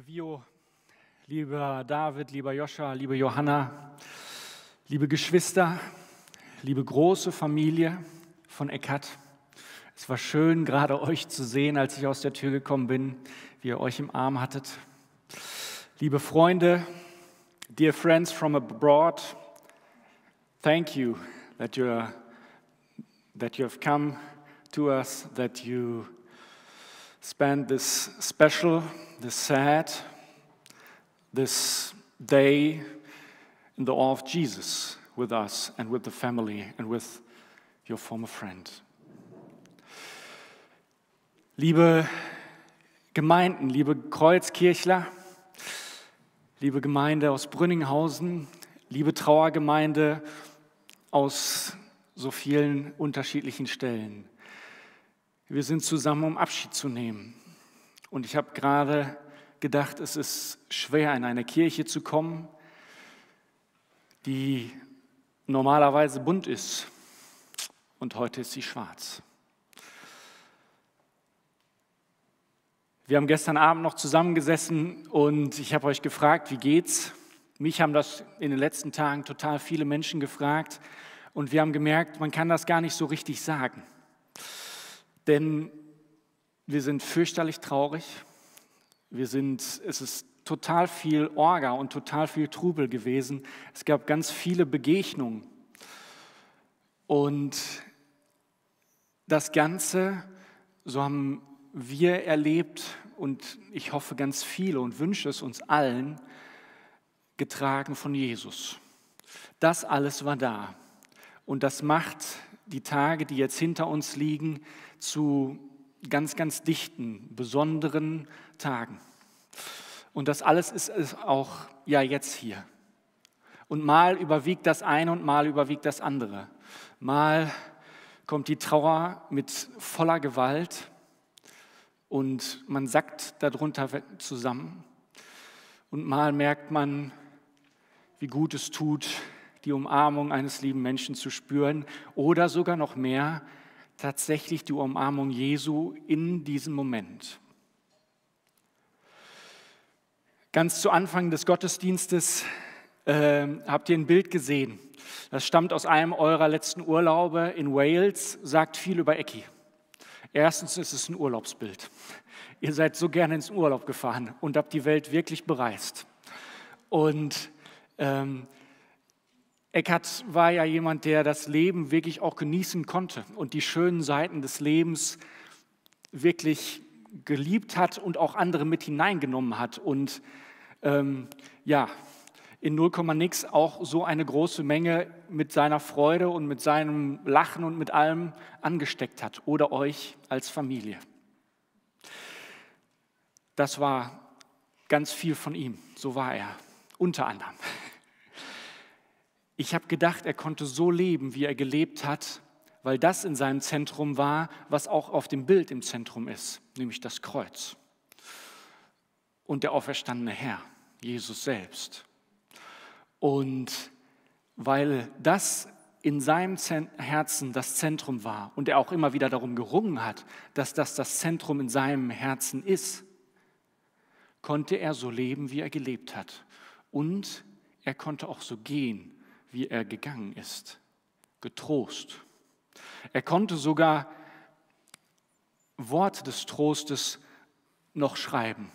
Liebe Vio, lieber David, lieber Joscha, liebe Johanna, liebe Geschwister, liebe große Familie von Eckart. Es war schön, gerade euch zu sehen, als ich aus der Tür gekommen bin, wie ihr euch im Arm hattet. Liebe Freunde, dear friends from abroad, thank you that you that you have come to us, that you spend this special this sad, this day in the awe of Jesus with us and with the family and with your former friend. Liebe Gemeinden, liebe Kreuzkirchler, liebe Gemeinde aus Brünninghausen, liebe Trauergemeinde aus so vielen unterschiedlichen Stellen. Wir sind zusammen, um Abschied zu nehmen. Und ich habe gerade gedacht, es ist schwer, in eine Kirche zu kommen, die normalerweise bunt ist. Und heute ist sie schwarz. Wir haben gestern Abend noch zusammengesessen und ich habe euch gefragt, wie geht's? Mich haben das in den letzten Tagen total viele Menschen gefragt und wir haben gemerkt, man kann das gar nicht so richtig sagen. Denn wir sind fürchterlich traurig. Wir sind, es ist total viel Orga und total viel Trubel gewesen. Es gab ganz viele Begegnungen. Und das Ganze, so haben wir erlebt und ich hoffe ganz viele und wünsche es uns allen, getragen von Jesus. Das alles war da. Und das macht die Tage, die jetzt hinter uns liegen, zu ganz, ganz dichten, besonderen Tagen. Und das alles ist auch ja jetzt hier. Und mal überwiegt das eine und mal überwiegt das andere. Mal kommt die Trauer mit voller Gewalt und man sackt darunter zusammen. Und mal merkt man, wie gut es tut, die Umarmung eines lieben Menschen zu spüren oder sogar noch mehr, tatsächlich die Umarmung Jesu in diesem Moment. Ganz zu Anfang des Gottesdienstes äh, habt ihr ein Bild gesehen. Das stammt aus einem eurer letzten Urlaube in Wales, sagt viel über Ecki. Erstens ist es ein Urlaubsbild. Ihr seid so gerne ins Urlaub gefahren und habt die Welt wirklich bereist. Und ähm, Eckart war ja jemand, der das Leben wirklich auch genießen konnte und die schönen Seiten des Lebens wirklich geliebt hat und auch andere mit hineingenommen hat. Und ähm, ja, in 0, nix auch so eine große Menge mit seiner Freude und mit seinem Lachen und mit allem angesteckt hat oder euch als Familie. Das war ganz viel von ihm, so war er, unter anderem. Ich habe gedacht, er konnte so leben, wie er gelebt hat, weil das in seinem Zentrum war, was auch auf dem Bild im Zentrum ist, nämlich das Kreuz und der auferstandene Herr, Jesus selbst. Und weil das in seinem Herzen das Zentrum war und er auch immer wieder darum gerungen hat, dass das das Zentrum in seinem Herzen ist, konnte er so leben, wie er gelebt hat. Und er konnte auch so gehen, wie er gegangen ist, getrost. Er konnte sogar Worte des Trostes noch schreiben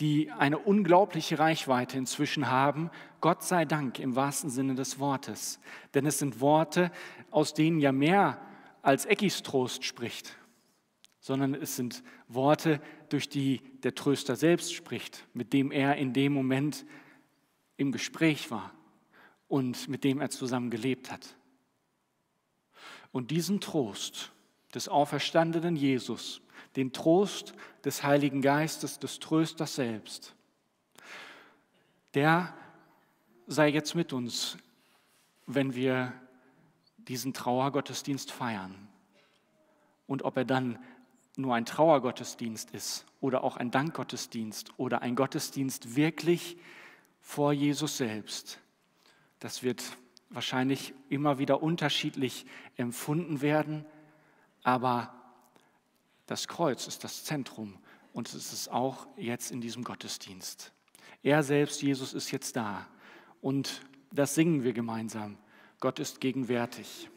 die eine unglaubliche Reichweite inzwischen haben. Gott sei Dank im wahrsten Sinne des Wortes. Denn es sind Worte, aus denen ja mehr als Eckis Trost spricht, sondern es sind Worte, durch die der Tröster selbst spricht, mit dem er in dem Moment im Gespräch war und mit dem er zusammen gelebt hat. Und diesen Trost des auferstandenen Jesus, den Trost des Heiligen Geistes, des Trösters selbst. Der sei jetzt mit uns, wenn wir diesen Trauergottesdienst feiern. Und ob er dann nur ein Trauergottesdienst ist oder auch ein Dankgottesdienst oder ein Gottesdienst wirklich vor Jesus selbst, das wird wahrscheinlich immer wieder unterschiedlich empfunden werden, aber das Kreuz ist das Zentrum und es ist auch jetzt in diesem Gottesdienst. Er selbst, Jesus, ist jetzt da und das singen wir gemeinsam. Gott ist gegenwärtig.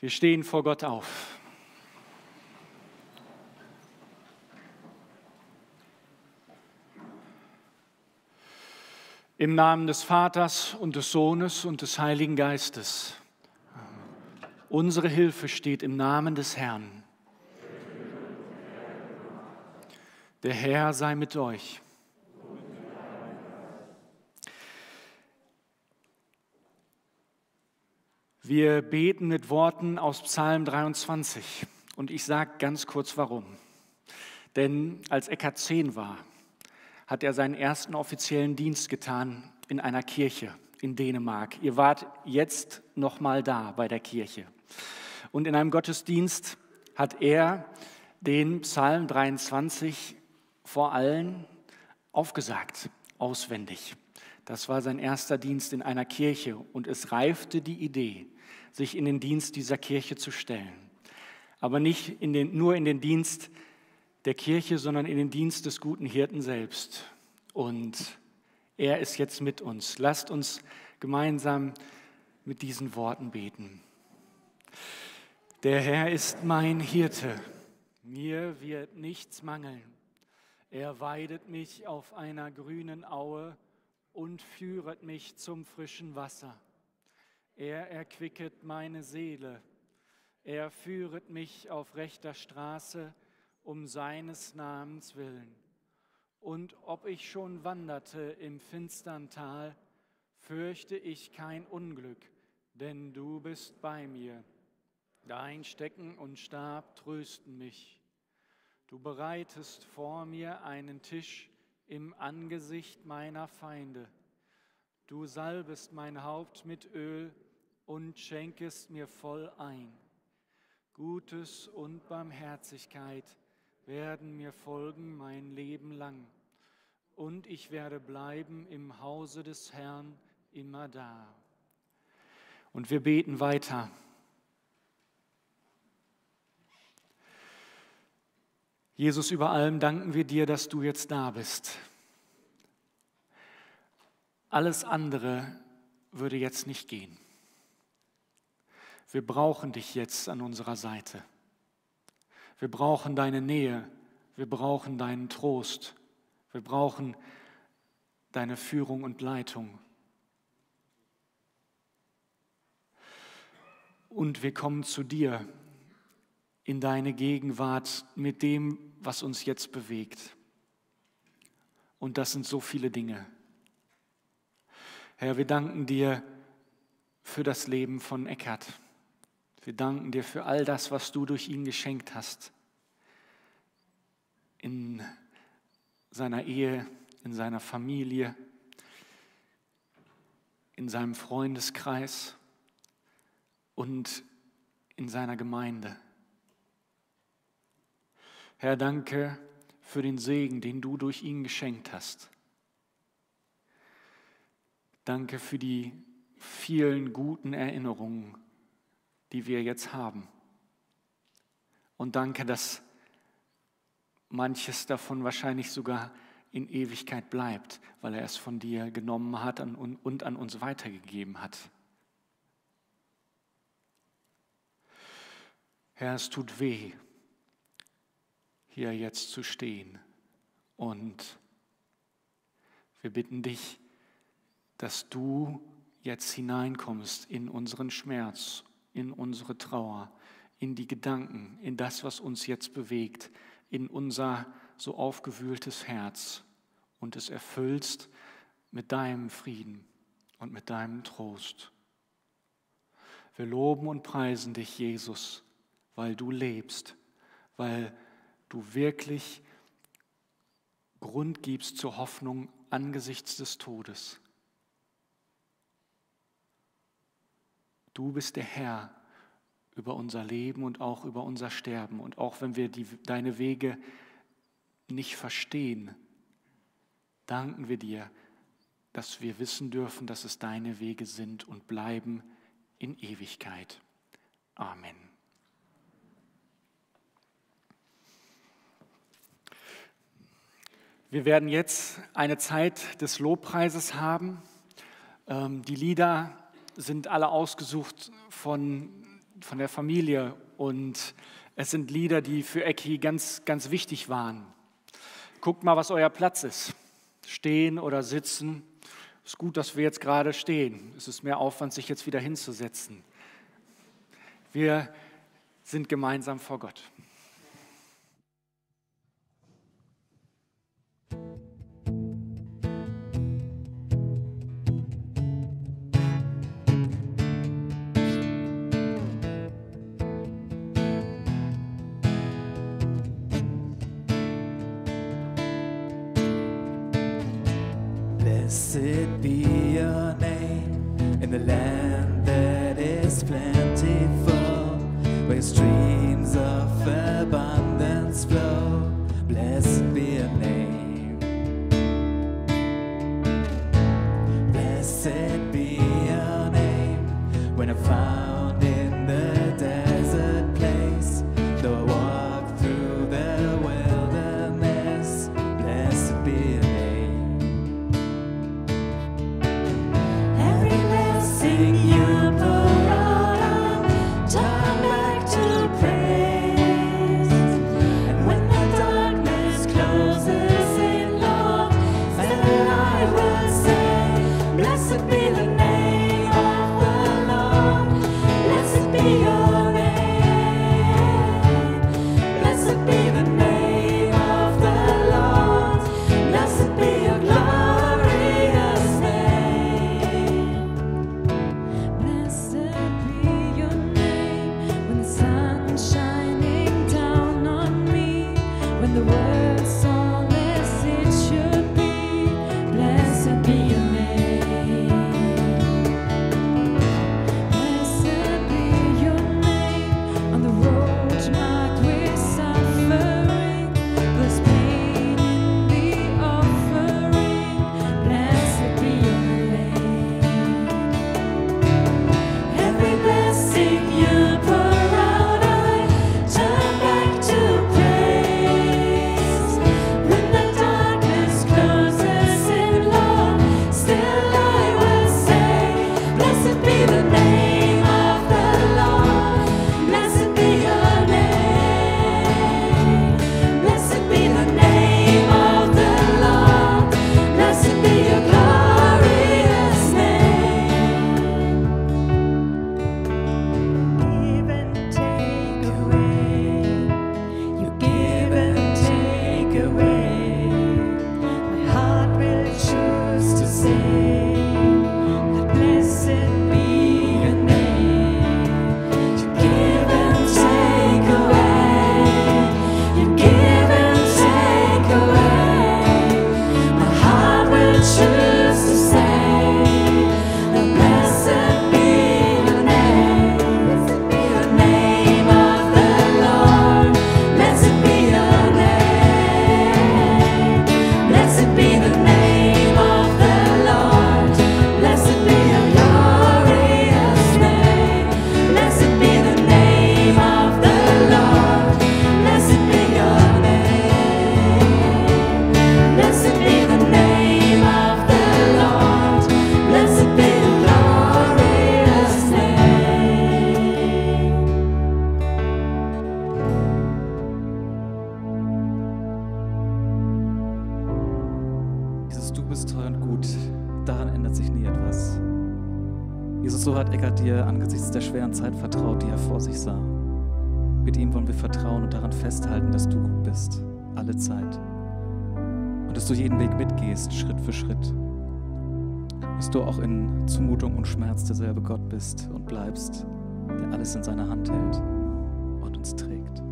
Wir stehen vor Gott auf. Im Namen des Vaters und des Sohnes und des Heiligen Geistes. Unsere Hilfe steht im Namen des Herrn. Der Herr sei mit euch. Wir beten mit Worten aus Psalm 23 und ich sage ganz kurz warum. Denn als Eckart 10 war, hat er seinen ersten offiziellen Dienst getan in einer Kirche in Dänemark. Ihr wart jetzt noch mal da bei der Kirche. Und in einem Gottesdienst hat er den Psalm 23 vor allen aufgesagt, auswendig. Das war sein erster Dienst in einer Kirche und es reifte die Idee, sich in den Dienst dieser Kirche zu stellen. Aber nicht in den, nur in den Dienst der Kirche, sondern in den Dienst des guten Hirten selbst. Und er ist jetzt mit uns. Lasst uns gemeinsam mit diesen Worten beten. Der Herr ist mein Hirte, mir wird nichts mangeln. Er weidet mich auf einer grünen Aue und führet mich zum frischen Wasser. Er erquicket meine Seele. Er führet mich auf rechter Straße um seines Namens willen. Und ob ich schon wanderte im finstern Tal, fürchte ich kein Unglück, denn du bist bei mir. Dein Stecken und Stab trösten mich. Du bereitest vor mir einen Tisch im Angesicht meiner Feinde. Du salbest mein Haupt mit Öl und schenkest mir voll ein. Gutes und Barmherzigkeit werden mir folgen mein Leben lang, und ich werde bleiben im Hause des Herrn immer da. Und wir beten weiter. Jesus, über allem danken wir dir, dass du jetzt da bist. Alles andere würde jetzt nicht gehen. Wir brauchen dich jetzt an unserer Seite. Wir brauchen deine Nähe. Wir brauchen deinen Trost. Wir brauchen deine Führung und Leitung. Und wir kommen zu dir in deine Gegenwart mit dem, was uns jetzt bewegt. Und das sind so viele Dinge. Herr, wir danken dir für das Leben von Eckart. Wir danken dir für all das, was du durch ihn geschenkt hast. In seiner Ehe, in seiner Familie, in seinem Freundeskreis und in seiner Gemeinde. Herr, danke für den Segen, den du durch ihn geschenkt hast. Danke für die vielen guten Erinnerungen, die wir jetzt haben. Und danke, dass manches davon wahrscheinlich sogar in Ewigkeit bleibt, weil er es von dir genommen hat und an uns weitergegeben hat. Herr, es tut weh, hier jetzt zu stehen. Und wir bitten dich, dass du jetzt hineinkommst in unseren Schmerz in unsere Trauer, in die Gedanken, in das, was uns jetzt bewegt, in unser so aufgewühltes Herz und es erfüllst mit deinem Frieden und mit deinem Trost. Wir loben und preisen dich, Jesus, weil du lebst, weil du wirklich Grund gibst zur Hoffnung angesichts des Todes. Du bist der Herr über unser Leben und auch über unser Sterben. Und auch wenn wir die, deine Wege nicht verstehen, danken wir dir, dass wir wissen dürfen, dass es deine Wege sind und bleiben in Ewigkeit. Amen. Wir werden jetzt eine Zeit des Lobpreises haben. Ähm, die Lieder sind alle ausgesucht von, von der Familie und es sind Lieder, die für Eki ganz, ganz wichtig waren. Guckt mal, was euer Platz ist. Stehen oder sitzen. Es ist gut, dass wir jetzt gerade stehen. Es ist mehr Aufwand, sich jetzt wieder hinzusetzen. Wir sind gemeinsam vor Gott. Blessed be your name in the land that is plentiful, where streams Angesichts der schweren Zeit vertraut, die er vor sich sah. Mit ihm wollen wir vertrauen und daran festhalten, dass du gut bist, alle Zeit. Und dass du jeden Weg mitgehst, Schritt für Schritt. Dass du auch in Zumutung und Schmerz derselbe Gott bist und bleibst, der alles in seiner Hand hält und uns trägt.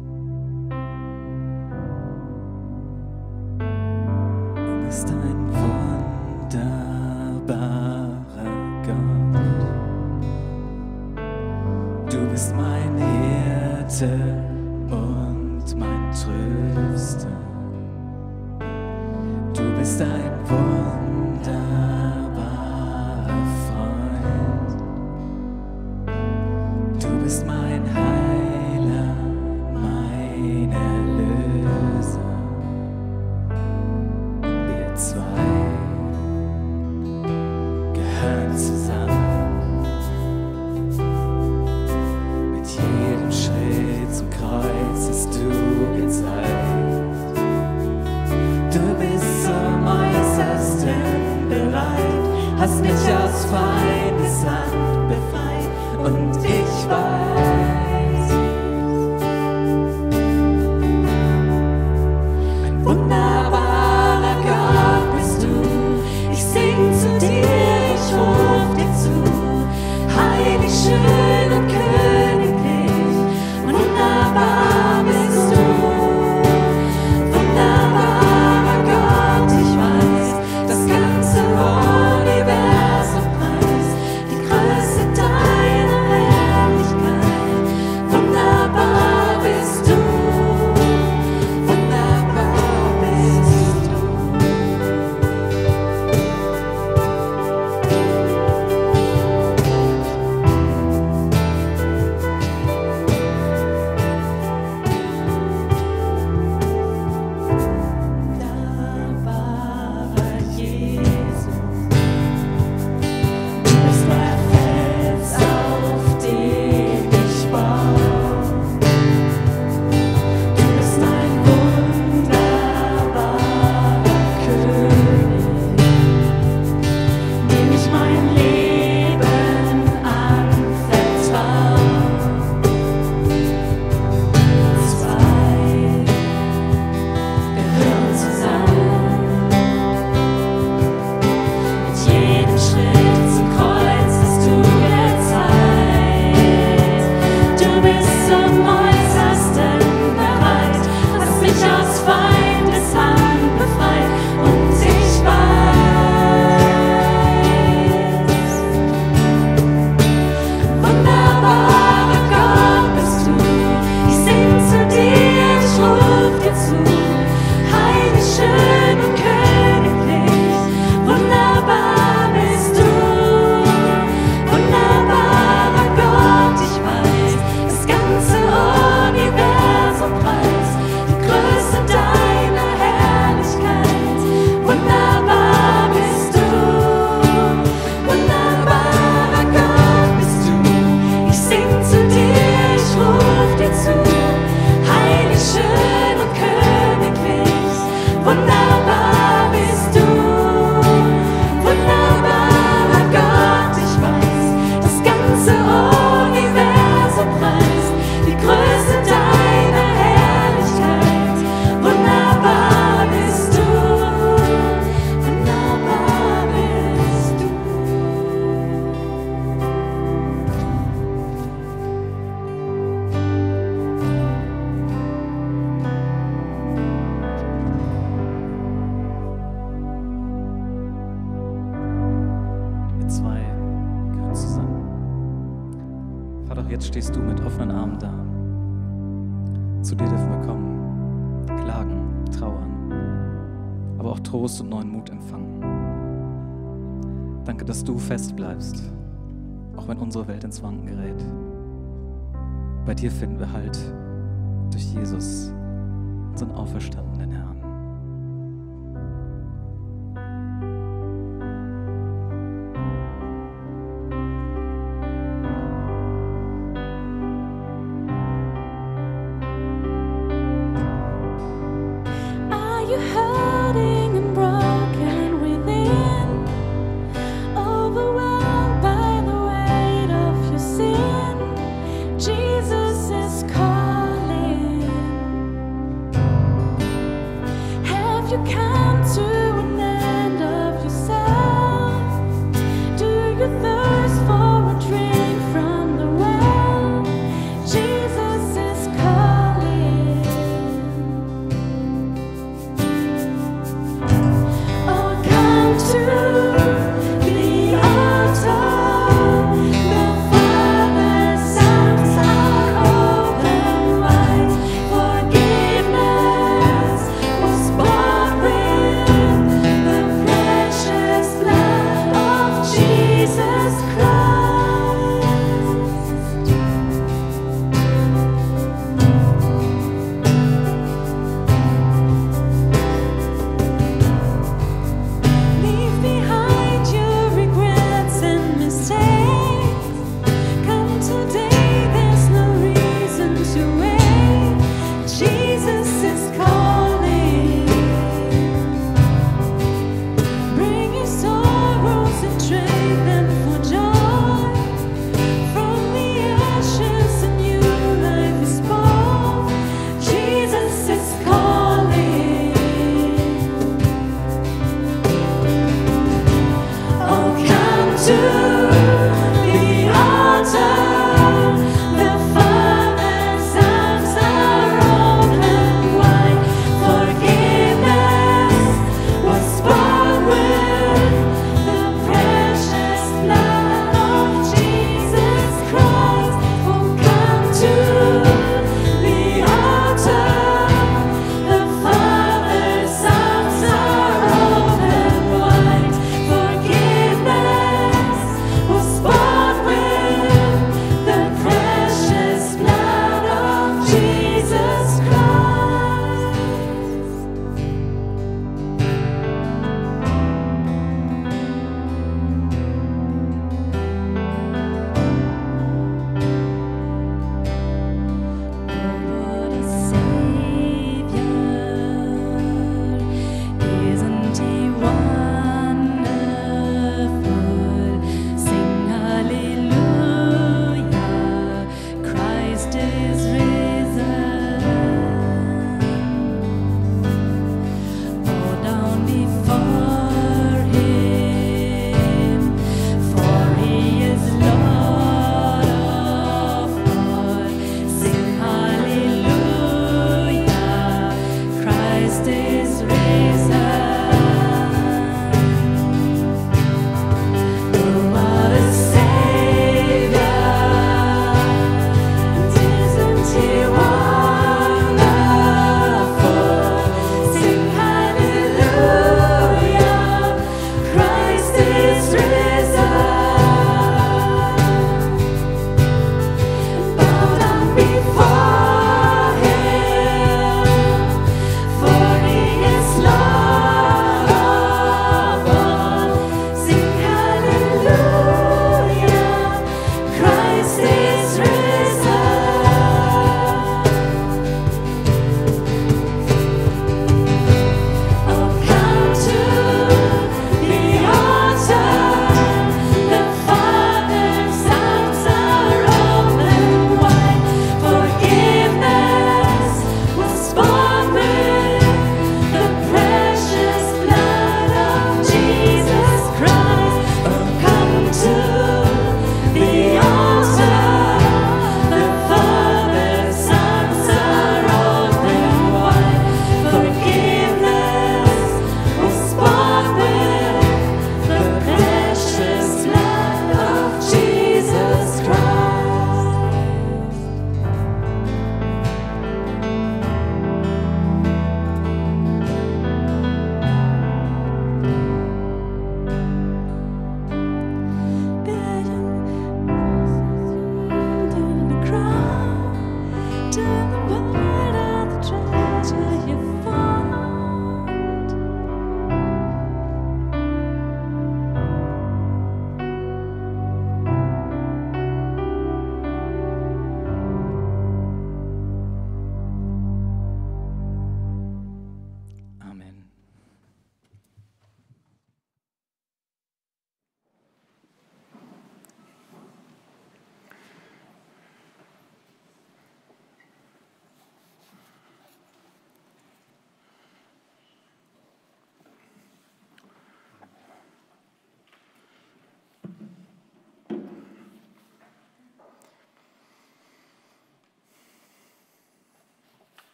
ins Wanken gerät. Bei dir finden wir Halt durch Jesus, unseren Auferstanden.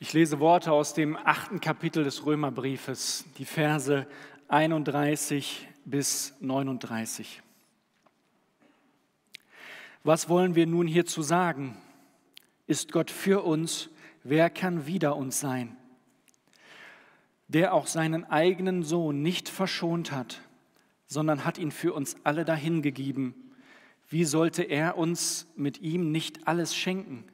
Ich lese Worte aus dem achten Kapitel des Römerbriefes, die Verse 31 bis 39. Was wollen wir nun hierzu sagen? Ist Gott für uns? Wer kann wider uns sein? Der auch seinen eigenen Sohn nicht verschont hat, sondern hat ihn für uns alle dahingegeben. Wie sollte er uns mit ihm nicht alles schenken?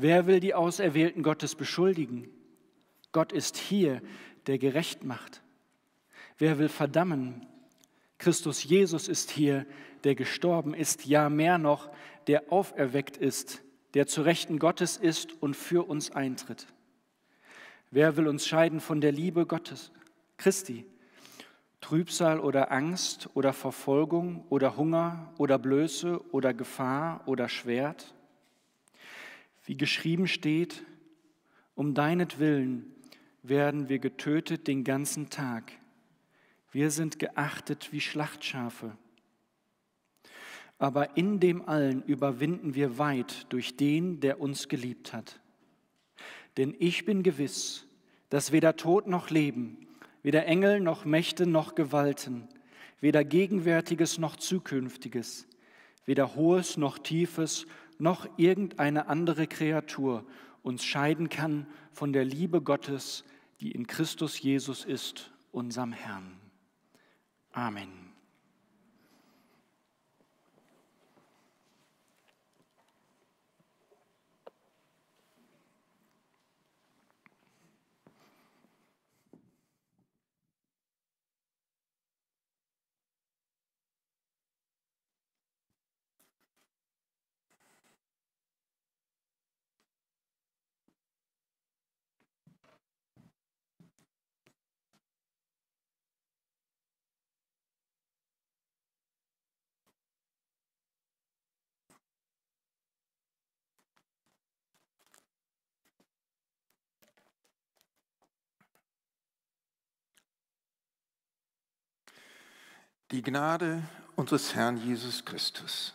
Wer will die Auserwählten Gottes beschuldigen? Gott ist hier, der gerecht macht. Wer will verdammen? Christus Jesus ist hier, der gestorben ist, ja mehr noch, der auferweckt ist, der zu Rechten Gottes ist und für uns eintritt. Wer will uns scheiden von der Liebe Gottes, Christi? Trübsal oder Angst oder Verfolgung oder Hunger oder Blöße oder Gefahr oder Schwert? Wie geschrieben steht, um deinetwillen werden wir getötet den ganzen Tag. Wir sind geachtet wie Schlachtschafe. Aber in dem allen überwinden wir weit durch den, der uns geliebt hat. Denn ich bin gewiss, dass weder Tod noch Leben, weder Engel noch Mächte noch Gewalten, weder Gegenwärtiges noch Zukünftiges, weder Hohes noch Tiefes noch irgendeine andere Kreatur uns scheiden kann von der Liebe Gottes, die in Christus Jesus ist, unserem Herrn. Amen. Die Gnade unseres Herrn Jesus Christus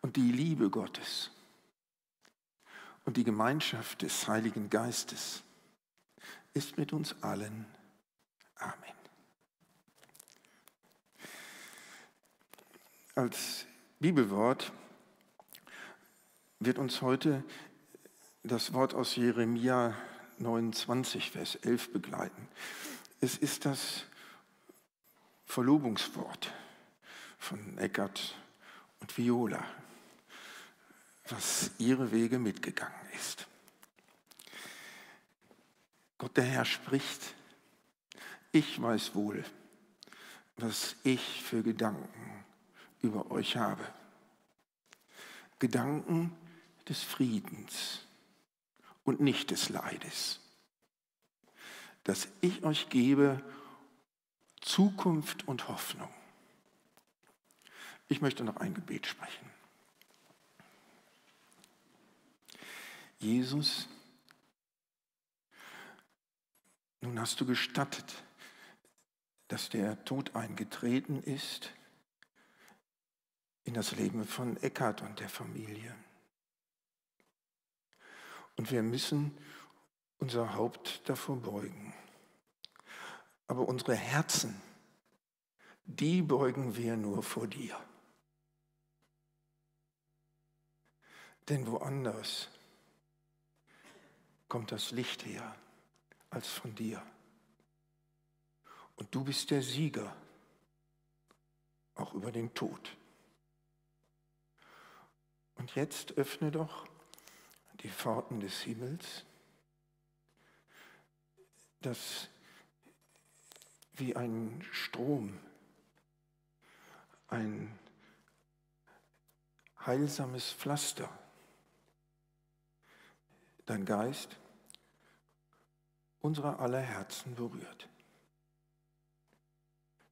und die Liebe Gottes und die Gemeinschaft des Heiligen Geistes ist mit uns allen. Amen. Als Bibelwort wird uns heute das Wort aus Jeremia 29, Vers 11 begleiten. Es ist das Verlobungswort von Eckart und Viola, was ihre Wege mitgegangen ist. Gott der Herr spricht, ich weiß wohl, was ich für Gedanken über euch habe. Gedanken des Friedens und nicht des Leides, dass ich euch gebe Zukunft und Hoffnung. Ich möchte noch ein Gebet sprechen. Jesus, nun hast du gestattet, dass der Tod eingetreten ist in das Leben von Eckhard und der Familie. Und wir müssen unser Haupt davor beugen. Aber unsere Herzen, die beugen wir nur vor dir. Denn woanders kommt das Licht her als von dir. Und du bist der Sieger, auch über den Tod. Und jetzt öffne doch die Pforten des Himmels, dass wie ein Strom, ein heilsames Pflaster. Dein Geist unserer aller Herzen berührt.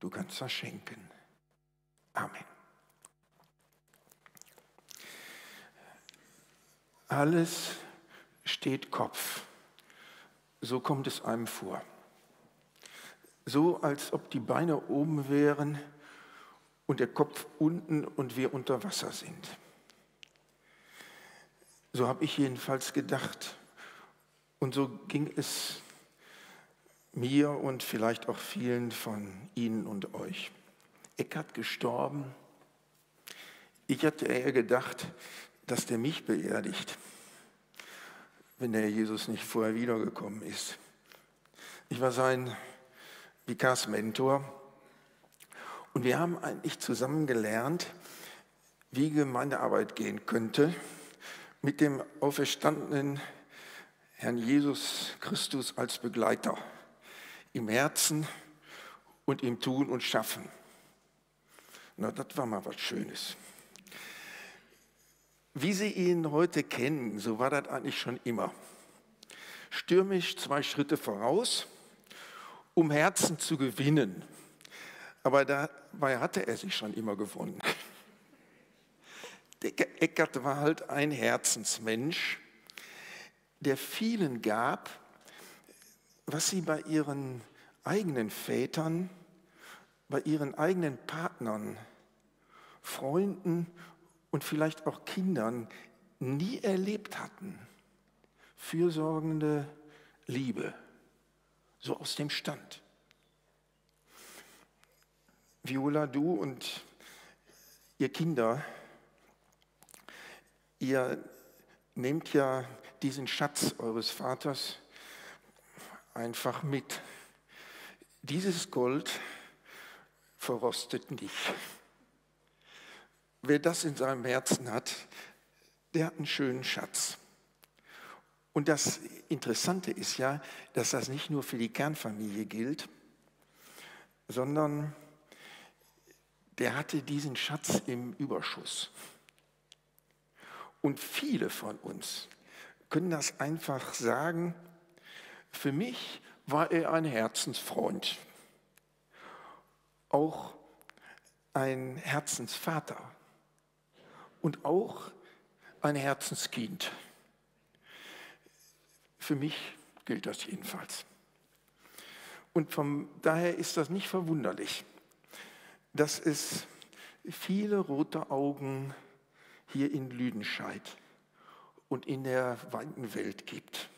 Du kannst das schenken. Amen. Alles steht Kopf. So kommt es einem vor so als ob die Beine oben wären und der Kopf unten und wir unter Wasser sind. So habe ich jedenfalls gedacht, Und so ging es mir und vielleicht auch vielen von Ihnen und euch. Eckart gestorben. Ich hatte eher gedacht, dass der mich beerdigt, wenn der Jesus nicht vorher wiedergekommen ist. Ich war sein Vikarsmentor und wir haben eigentlich zusammen gelernt, wie Gemeindearbeit gehen könnte mit dem auferstandenen Herrn Jesus Christus als Begleiter im Herzen und im Tun und Schaffen. Na, das war mal was Schönes. Wie Sie ihn heute kennen, so war das eigentlich schon immer. Stürmisch zwei Schritte voraus, um Herzen zu gewinnen. Aber dabei hatte er sich schon immer gewonnen. Der Eckert war halt ein Herzensmensch, der vielen gab, was sie bei ihren eigenen Vätern, bei ihren eigenen Partnern, Freunden und vielleicht auch Kindern nie erlebt hatten. Fürsorgende Liebe, so aus dem Stand. Viola, du und ihr Kinder, ihr nehmt ja diesen Schatz eures Vaters einfach mit. Dieses Gold verrostet nicht. Wer das in seinem Herzen hat, der hat einen schönen Schatz. Und das Interessante ist ja, dass das nicht nur für die Kernfamilie gilt, sondern der hatte diesen Schatz im Überschuss. Und viele von uns können das einfach sagen, für mich war er ein Herzensfreund, auch ein Herzensvater und auch ein Herzenskind. Für mich gilt das jedenfalls. Und von daher ist das nicht verwunderlich, dass es viele rote Augen hier in Lüdenscheid und in der weiten Welt gibt.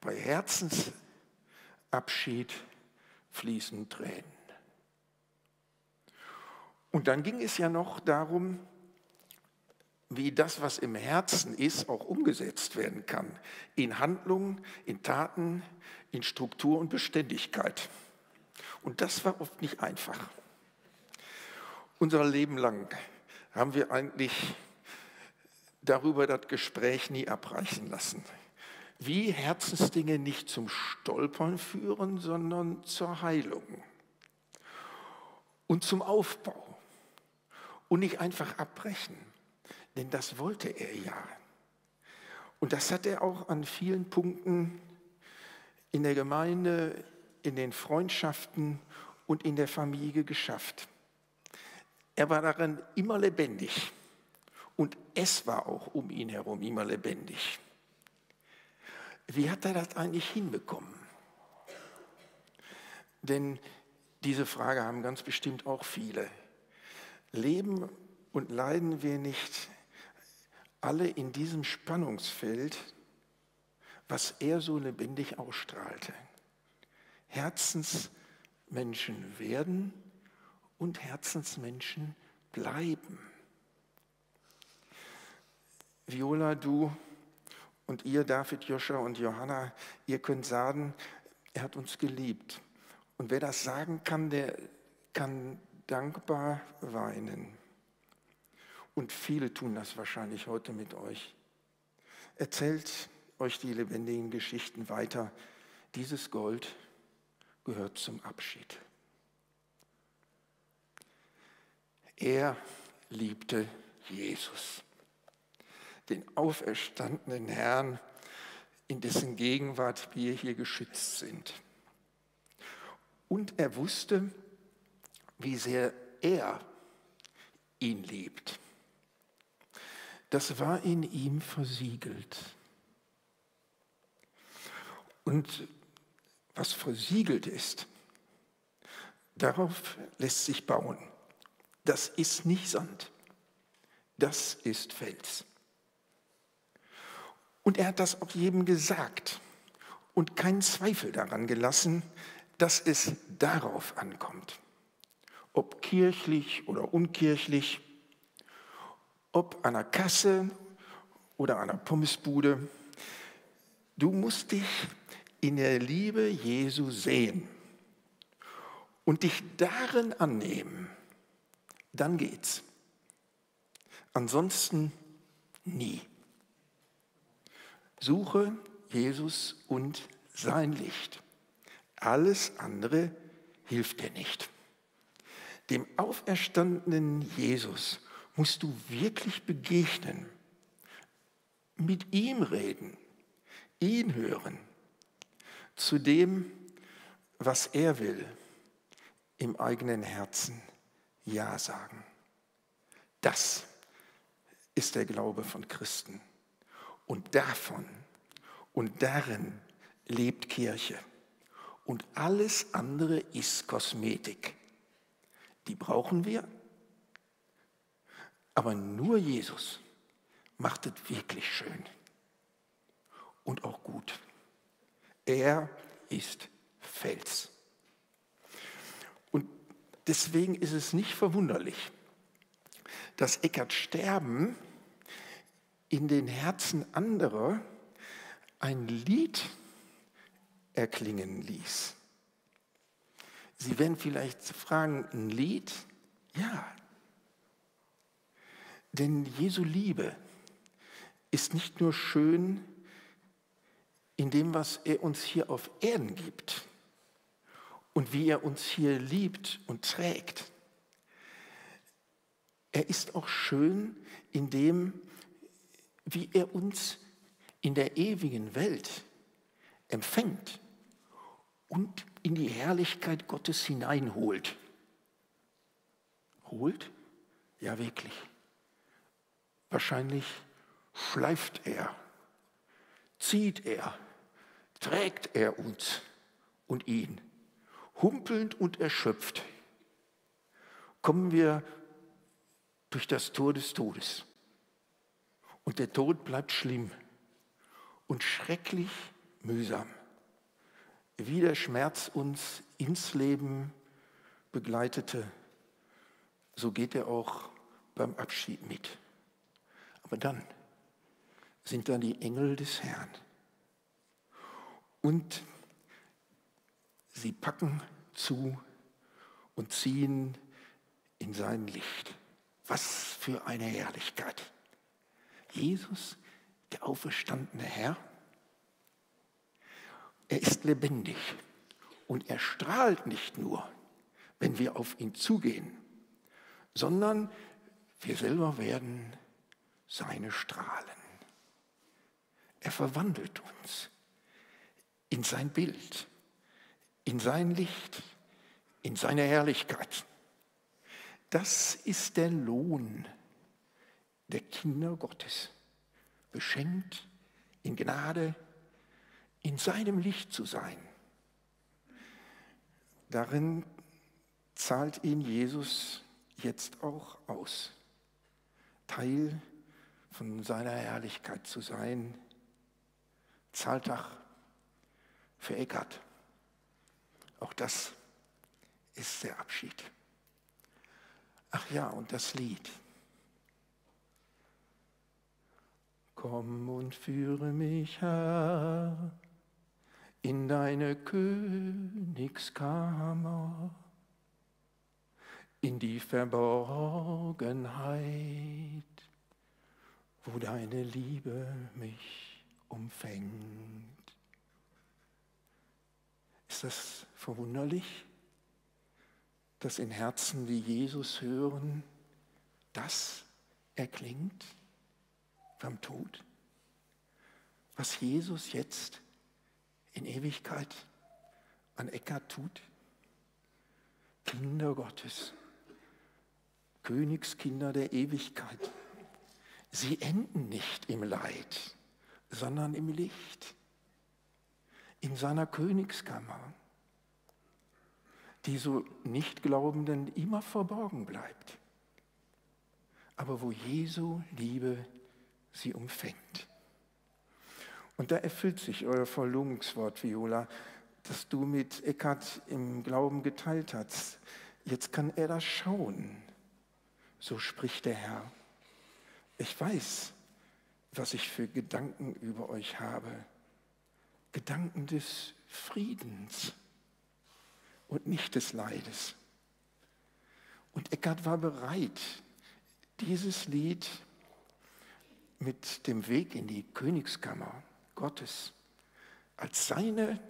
Bei Herzensabschied fließen Tränen. Und dann ging es ja noch darum, wie das, was im Herzen ist, auch umgesetzt werden kann. In Handlungen, in Taten, in Struktur und Beständigkeit. Und das war oft nicht einfach. Unser Leben lang haben wir eigentlich darüber das Gespräch nie abreichen lassen. Wie Herzensdinge nicht zum Stolpern führen, sondern zur Heilung und zum Aufbau und nicht einfach abbrechen, denn das wollte er ja. Und das hat er auch an vielen Punkten in der Gemeinde, in den Freundschaften und in der Familie geschafft. Er war darin immer lebendig und es war auch um ihn herum immer lebendig. Wie hat er das eigentlich hinbekommen? Denn diese Frage haben ganz bestimmt auch viele. Leben und leiden wir nicht alle in diesem Spannungsfeld, was er so lebendig ausstrahlte? Herzensmenschen werden und Herzensmenschen bleiben. Viola, du und ihr, David, Joscha und Johanna, ihr könnt sagen, er hat uns geliebt. Und wer das sagen kann, der kann dankbar weinen. Und viele tun das wahrscheinlich heute mit euch. Erzählt euch die lebendigen Geschichten weiter. Dieses Gold gehört zum Abschied. Er liebte Jesus den auferstandenen Herrn, in dessen Gegenwart wir hier geschützt sind. Und er wusste, wie sehr er ihn liebt. Das war in ihm versiegelt. Und was versiegelt ist, darauf lässt sich bauen. Das ist nicht Sand, das ist Fels. Und er hat das auch jedem gesagt. und keinen Zweifel daran gelassen, dass es darauf ankommt. Ob kirchlich oder unkirchlich, ob an der Kasse oder an der Pommesbude. Du musst dich in der Liebe Jesu sehen und dich darin annehmen. Dann geht's. Ansonsten nie. Suche Jesus und sein Licht. Alles andere hilft dir nicht. Dem auferstandenen Jesus musst du wirklich begegnen, mit ihm reden, ihn hören, zu dem, was er will, im eigenen Herzen Ja sagen. Das ist der Glaube von Christen. Und davon und darin lebt Kirche. Und alles andere ist Kosmetik. Die brauchen wir, aber nur Jesus macht es wirklich schön und auch gut. Er ist Fels. Und deswegen ist es nicht verwunderlich, dass Eckart Sterben in den Herzen anderer ein Lied erklingen ließ. Sie werden vielleicht fragen, ein Lied? Ja. Denn Jesu Liebe ist nicht nur schön in dem, was er uns hier auf Erden gibt und wie er uns hier liebt und trägt. Er ist auch schön in dem, wie er uns in der ewigen Welt empfängt und in die Herrlichkeit Gottes hineinholt. Holt? Ja, wirklich. Wahrscheinlich schleift er, zieht er, trägt er uns und ihn. Humpelnd und erschöpft kommen wir durch das Tor des Todes. Und der Tod bleibt schlimm und schrecklich mühsam. Wie der Schmerz uns ins Leben begleitete, so geht er auch beim Abschied mit. Aber dann sind da die Engel des Herrn. Und sie packen zu und ziehen in sein Licht. Was für eine Herrlichkeit. Jesus, der auferstandene Herr, er ist lebendig und er strahlt nicht nur, wenn wir auf ihn zugehen, sondern wir selber werden seine Strahlen. Er verwandelt uns in sein Bild, in sein Licht, in seine Herrlichkeit. Das ist der Lohn der Kinder Gottes, beschenkt in Gnade, in seinem Licht zu sein. Darin zahlt ihn Jesus jetzt auch aus. Teil von seiner Herrlichkeit zu sein. Zahltag für Eckart. Auch das ist der Abschied. Ach ja, und das Lied. Komm und führe mich, Herr, in deine Königskammer, in die Verborgenheit, wo deine Liebe mich umfängt. Ist das verwunderlich, dass in Herzen, die Jesus hören, das erklingt beim Tod? Was Jesus jetzt in Ewigkeit an Eckart tut? Kinder Gottes, Königskinder der Ewigkeit. Sie enden nicht im Leid, sondern im Licht, in seiner Königskammer, die so Nichtglaubenden immer verborgen bleibt, aber wo Jesu Liebe sie umfängt. Und da erfüllt sich euer Verlobungswort, Viola, das du mit Eckhart im Glauben geteilt hast. Jetzt kann er das schauen. So spricht der Herr. Ich weiß, was ich für Gedanken über euch habe. Gedanken des Friedens und nicht des Leides. Und Eckhart war bereit, dieses Lied mit dem Weg in die Königskammer Gottes als seine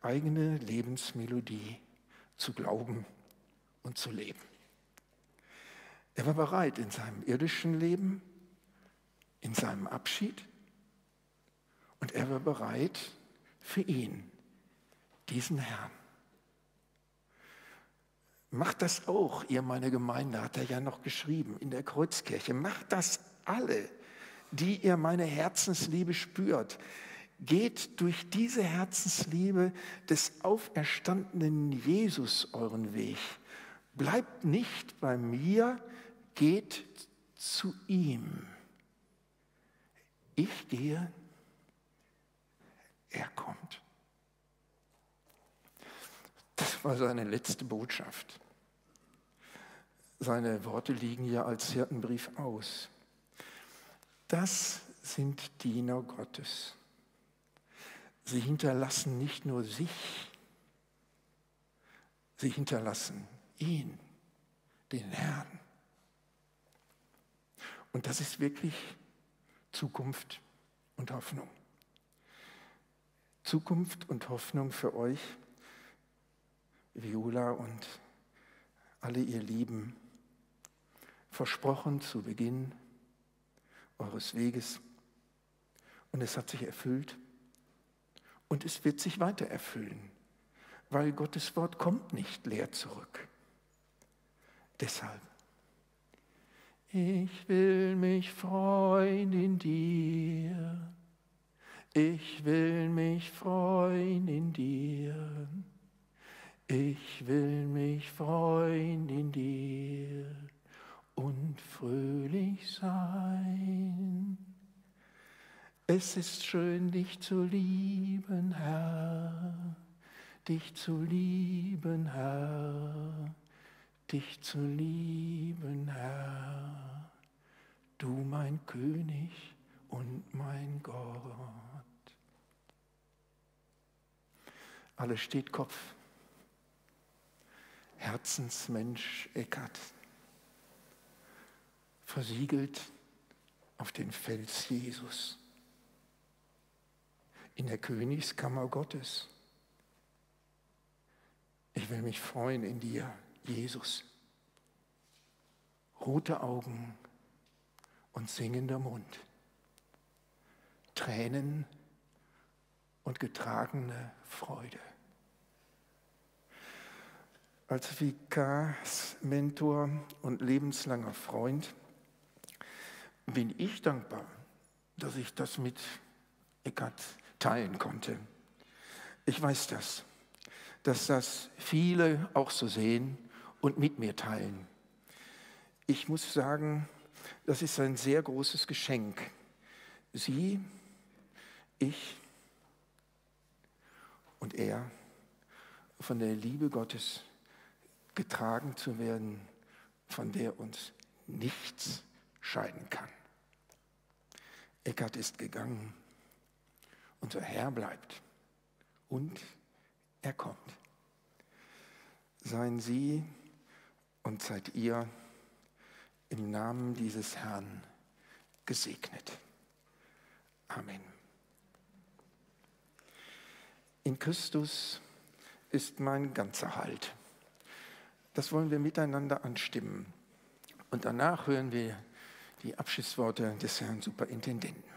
eigene Lebensmelodie zu glauben und zu leben. Er war bereit in seinem irdischen Leben, in seinem Abschied und er war bereit für ihn, diesen Herrn. Macht das auch, ihr meine Gemeinde, hat er ja noch geschrieben in der Kreuzkirche. Macht das alle, die ihr meine Herzensliebe spürt. Geht durch diese Herzensliebe des auferstandenen Jesus euren Weg. Bleibt nicht bei mir, geht zu ihm. Ich gehe, er kommt. Das war seine letzte Botschaft. Seine Worte liegen ja als Hirtenbrief aus. Das sind Diener Gottes. Sie hinterlassen nicht nur sich, sie hinterlassen ihn, den Herrn. Und das ist wirklich Zukunft und Hoffnung. Zukunft und Hoffnung für euch, Viola und alle ihr Lieben, versprochen zu Beginn eures Weges. Und es hat sich erfüllt und es wird sich weiter erfüllen, weil Gottes Wort kommt nicht leer zurück. Deshalb, ich will mich freuen in dir. Ich will mich freuen in dir. Ich will mich freuen in dir und fröhlich sein. Es ist schön, dich zu lieben, Herr, dich zu lieben, Herr, dich zu lieben, Herr, du mein König und mein Gott. Alles steht Kopf. Herzensmensch Eckart, versiegelt auf den Fels Jesus in der Königskammer Gottes. Ich will mich freuen in dir, Jesus. Rote Augen und singender Mund. Tränen und getragene Freude. Als Vikars Mentor und lebenslanger Freund bin ich dankbar, dass ich das mit Eckart teilen konnte. Ich weiß das, dass das viele auch so sehen und mit mir teilen. Ich muss sagen, das ist ein sehr großes Geschenk. Sie, ich und er von der Liebe Gottes getragen zu werden, von der uns nichts scheiden kann. Eckart ist gegangen, unser Herr bleibt und er kommt. Seien Sie und seid ihr im Namen dieses Herrn gesegnet. Amen. In Christus ist mein ganzer Halt. Das wollen wir miteinander anstimmen. Und danach hören wir die Abschiedsworte des Herrn Superintendenten.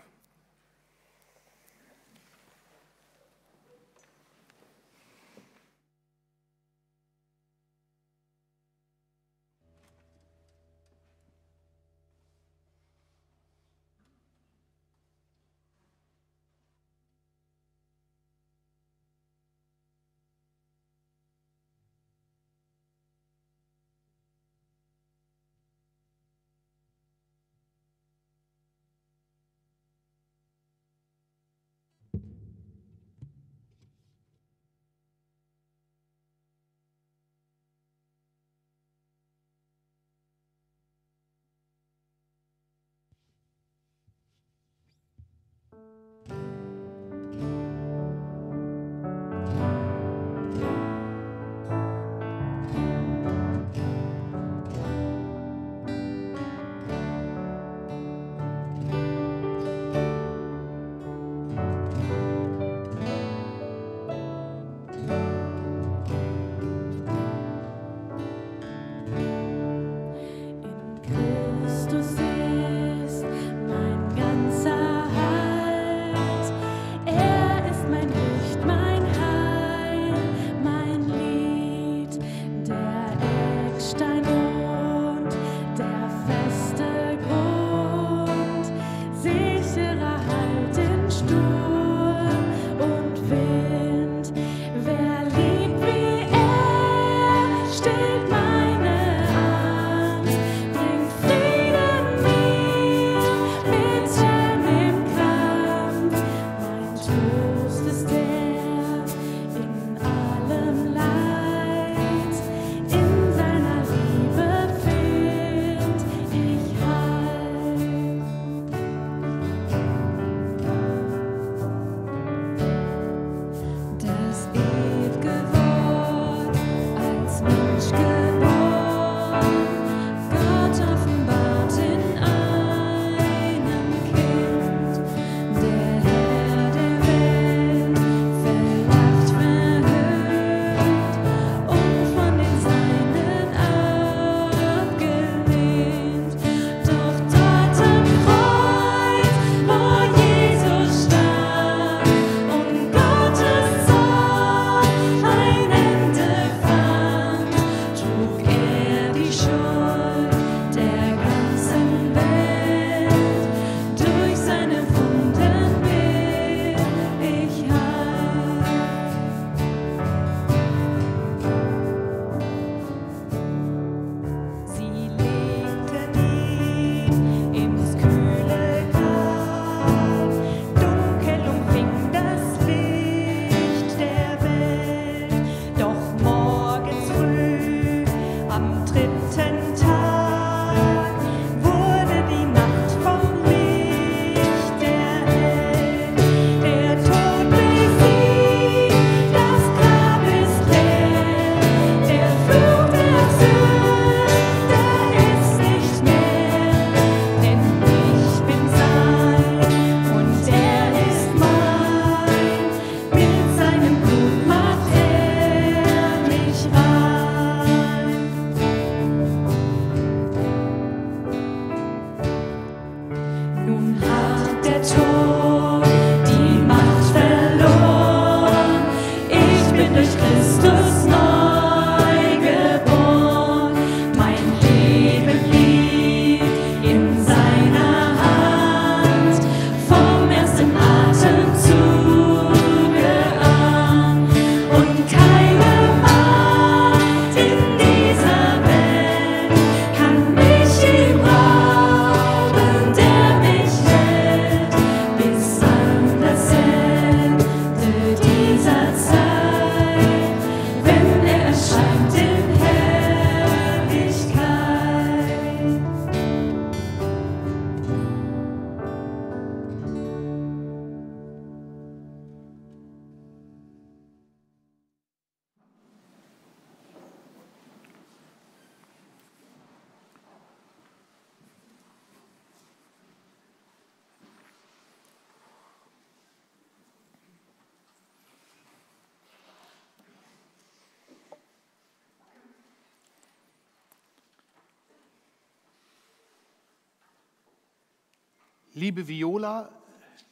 Liebe Viola,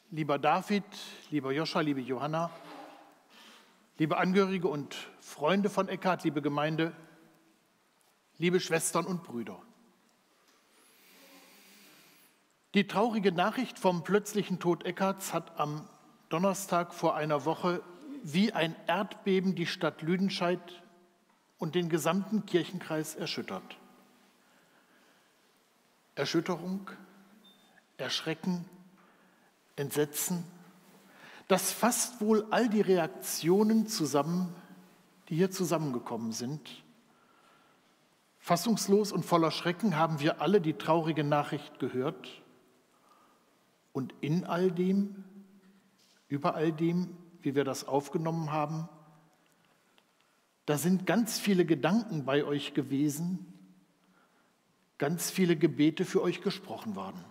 lieber David, lieber Joscha, liebe Johanna, liebe Angehörige und Freunde von Eckhart, liebe Gemeinde, liebe Schwestern und Brüder. Die traurige Nachricht vom plötzlichen Tod Eckharts hat am Donnerstag vor einer Woche wie ein Erdbeben die Stadt Lüdenscheid und den gesamten Kirchenkreis erschüttert. Erschütterung, Erschrecken, Entsetzen, das fasst wohl all die Reaktionen zusammen, die hier zusammengekommen sind. Fassungslos und voller Schrecken haben wir alle die traurige Nachricht gehört. Und in all dem, über all dem, wie wir das aufgenommen haben, da sind ganz viele Gedanken bei euch gewesen, ganz viele Gebete für euch gesprochen worden.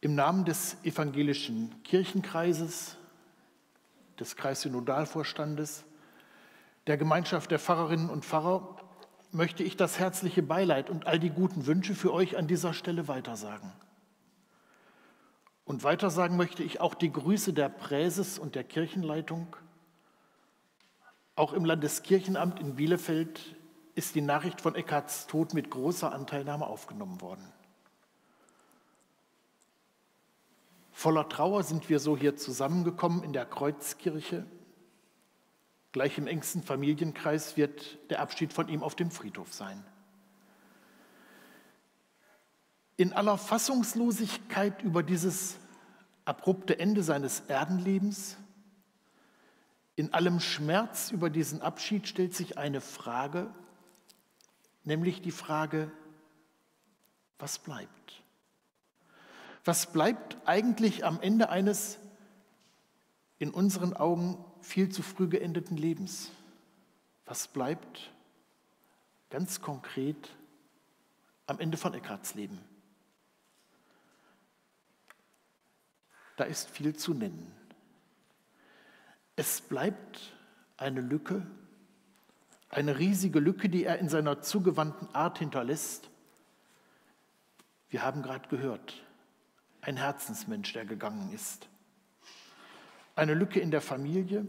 Im Namen des evangelischen Kirchenkreises, des Kreissynodalvorstandes, der Gemeinschaft der Pfarrerinnen und Pfarrer möchte ich das herzliche Beileid und all die guten Wünsche für euch an dieser Stelle weitersagen. Und weitersagen möchte ich auch die Grüße der Präses und der Kirchenleitung. Auch im Landeskirchenamt in Bielefeld ist die Nachricht von Eckharts Tod mit großer Anteilnahme aufgenommen worden. Voller Trauer sind wir so hier zusammengekommen in der Kreuzkirche. Gleich im engsten Familienkreis wird der Abschied von ihm auf dem Friedhof sein. In aller Fassungslosigkeit über dieses abrupte Ende seines Erdenlebens, in allem Schmerz über diesen Abschied stellt sich eine Frage, nämlich die Frage, was bleibt? Was bleibt eigentlich am Ende eines in unseren Augen viel zu früh geendeten Lebens? Was bleibt ganz konkret am Ende von Eckharts Leben? Da ist viel zu nennen. Es bleibt eine Lücke, eine riesige Lücke, die er in seiner zugewandten Art hinterlässt. Wir haben gerade gehört, ein Herzensmensch, der gegangen ist. Eine Lücke in der Familie,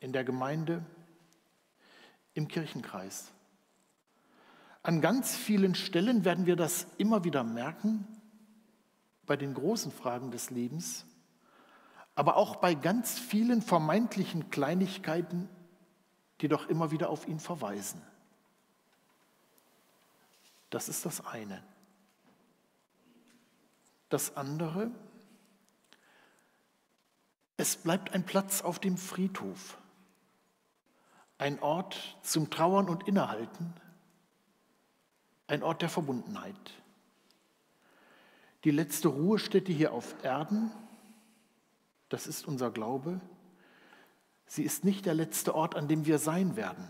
in der Gemeinde, im Kirchenkreis. An ganz vielen Stellen werden wir das immer wieder merken, bei den großen Fragen des Lebens, aber auch bei ganz vielen vermeintlichen Kleinigkeiten, die doch immer wieder auf ihn verweisen. Das ist das eine. Das andere, es bleibt ein Platz auf dem Friedhof, ein Ort zum Trauern und Innehalten, ein Ort der Verbundenheit. Die letzte Ruhestätte hier auf Erden, das ist unser Glaube, sie ist nicht der letzte Ort, an dem wir sein werden.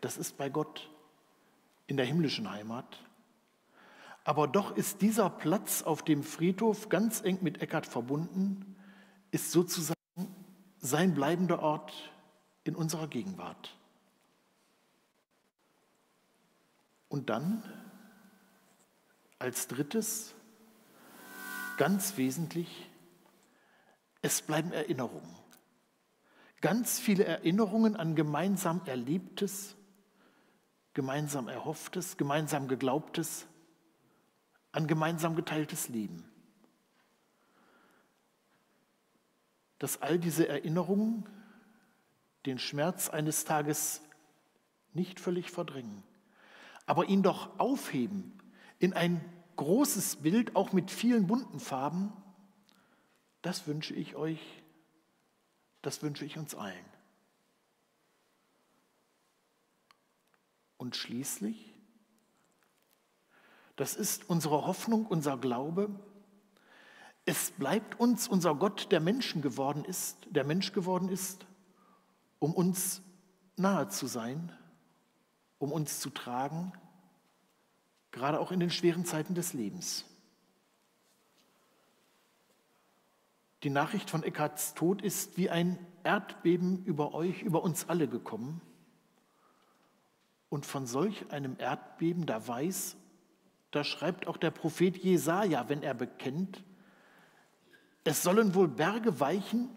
Das ist bei Gott in der himmlischen Heimat. Aber doch ist dieser Platz auf dem Friedhof ganz eng mit Eckart verbunden, ist sozusagen sein bleibender Ort in unserer Gegenwart. Und dann als drittes, ganz wesentlich, es bleiben Erinnerungen. Ganz viele Erinnerungen an gemeinsam Erlebtes, gemeinsam Erhofftes, gemeinsam Geglaubtes, an gemeinsam geteiltes Leben. Dass all diese Erinnerungen den Schmerz eines Tages nicht völlig verdrängen, aber ihn doch aufheben in ein großes Bild, auch mit vielen bunten Farben, das wünsche ich euch, das wünsche ich uns allen. Und schließlich das ist unsere Hoffnung, unser Glaube. Es bleibt uns unser Gott, der Menschen geworden ist, der Mensch geworden ist, um uns nahe zu sein, um uns zu tragen, gerade auch in den schweren Zeiten des Lebens. Die Nachricht von Eckharts Tod ist wie ein Erdbeben über euch, über uns alle gekommen. Und von solch einem Erdbeben, da weiß Da schreibt auch der Prophet Jesaja, wenn er bekennt, es sollen wohl Berge weichen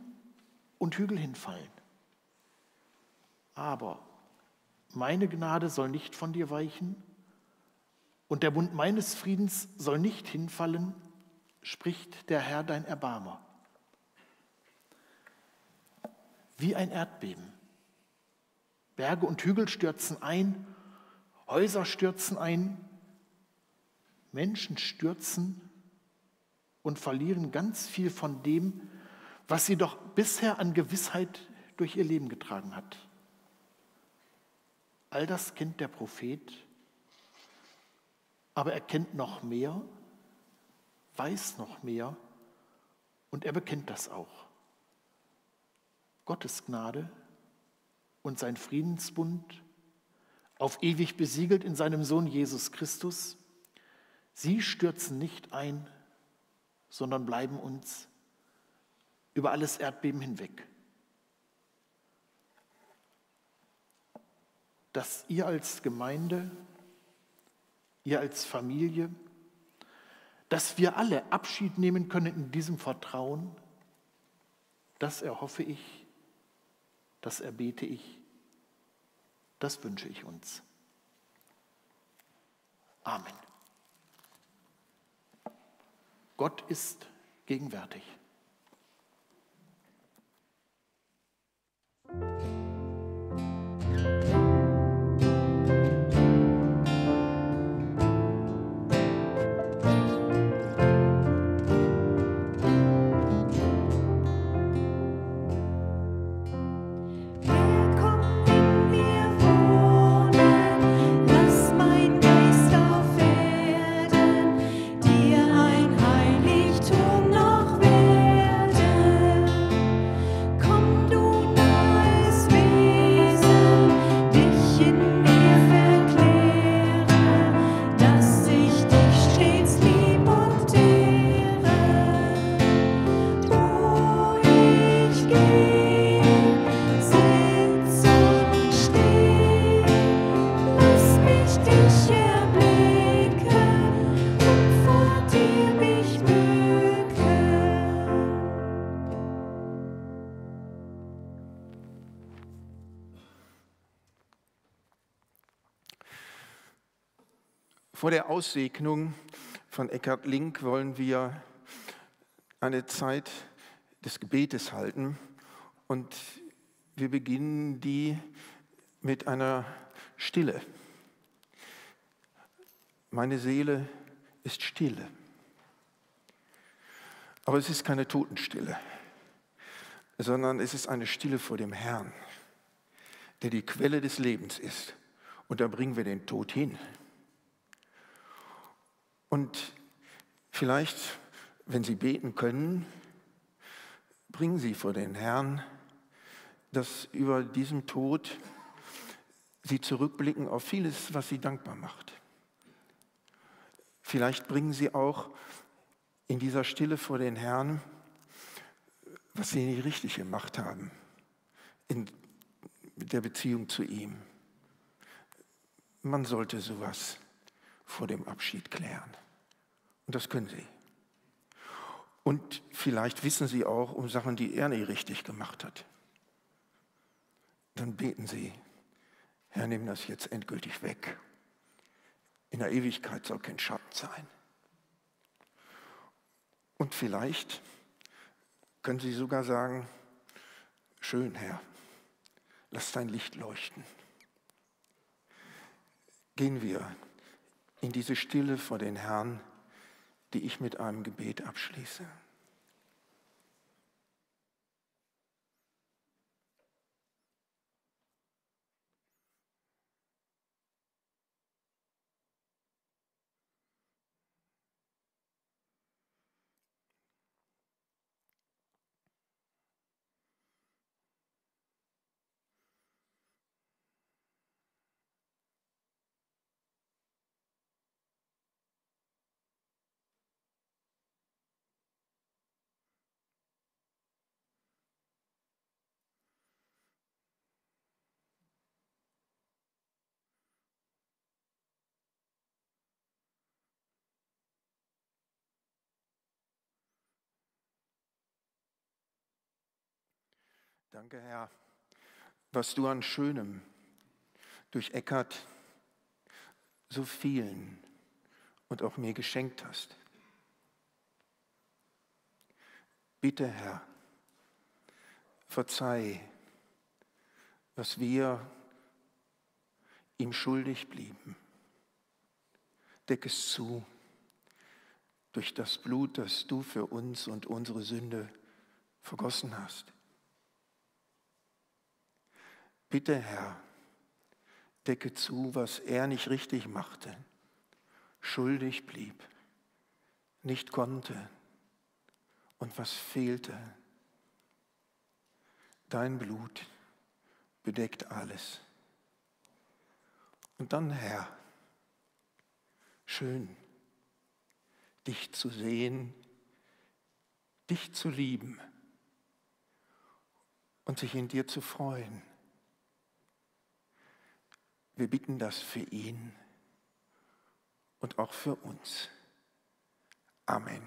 und Hügel hinfallen. Aber meine Gnade soll nicht von dir weichen und der Bund meines Friedens soll nicht hinfallen, spricht der Herr dein Erbarmer. Wie ein Erdbeben. Berge und Hügel stürzen ein, Häuser stürzen ein, Menschen stürzen und verlieren ganz viel von dem, was sie doch bisher an Gewissheit durch ihr Leben getragen hat. All das kennt der Prophet, aber er kennt noch mehr, weiß noch mehr und er bekennt das auch. Gottes Gnade und sein Friedensbund, auf ewig besiegelt in seinem Sohn Jesus Christus, sie stürzen nicht ein, sondern bleiben uns über alles Erdbeben hinweg. Dass ihr als Gemeinde, ihr als Familie, dass wir alle Abschied nehmen können in diesem Vertrauen, das erhoffe ich, das erbete ich, das wünsche ich uns. Amen. Gott ist gegenwärtig. Vor der Aussegnung von Eckhard Link wollen wir eine Zeit des Gebetes halten und wir beginnen die mit einer Stille. Meine Seele ist stille. Aber es ist keine Totenstille, sondern es ist eine Stille vor dem Herrn, der die Quelle des Lebens ist. Und da bringen wir den Tod hin. Und vielleicht, wenn Sie beten können, bringen Sie vor den Herrn, dass über diesem Tod Sie zurückblicken auf vieles, was Sie dankbar macht. Vielleicht bringen Sie auch in dieser Stille vor den Herrn, was Sie nicht richtig gemacht haben in der Beziehung zu ihm. Man sollte sowas vor dem Abschied klären. Und das können Sie. Und vielleicht wissen Sie auch um Sachen, die er nicht richtig gemacht hat. Dann beten Sie, Herr, nimm das jetzt endgültig weg. In der Ewigkeit soll kein Schatten sein. Und vielleicht können Sie sogar sagen, schön, Herr, lass dein Licht leuchten. Gehen wir in diese Stille vor den Herrn, die ich mit einem Gebet abschließe. Danke, Herr, was du an Schönem durch Eckart so vielen und auch mir geschenkt hast. Bitte, Herr, verzeih, was wir ihm schuldig blieben. Deck es zu durch das Blut, das du für uns und unsere Sünde vergossen hast. Bitte, Herr, decke zu, was er nicht richtig machte, schuldig blieb, nicht konnte und was fehlte. Dein Blut bedeckt alles. Und dann, Herr, schön, dich zu sehen, dich zu lieben und sich in dir zu freuen. Wir bitten das für ihn und auch für uns. Amen.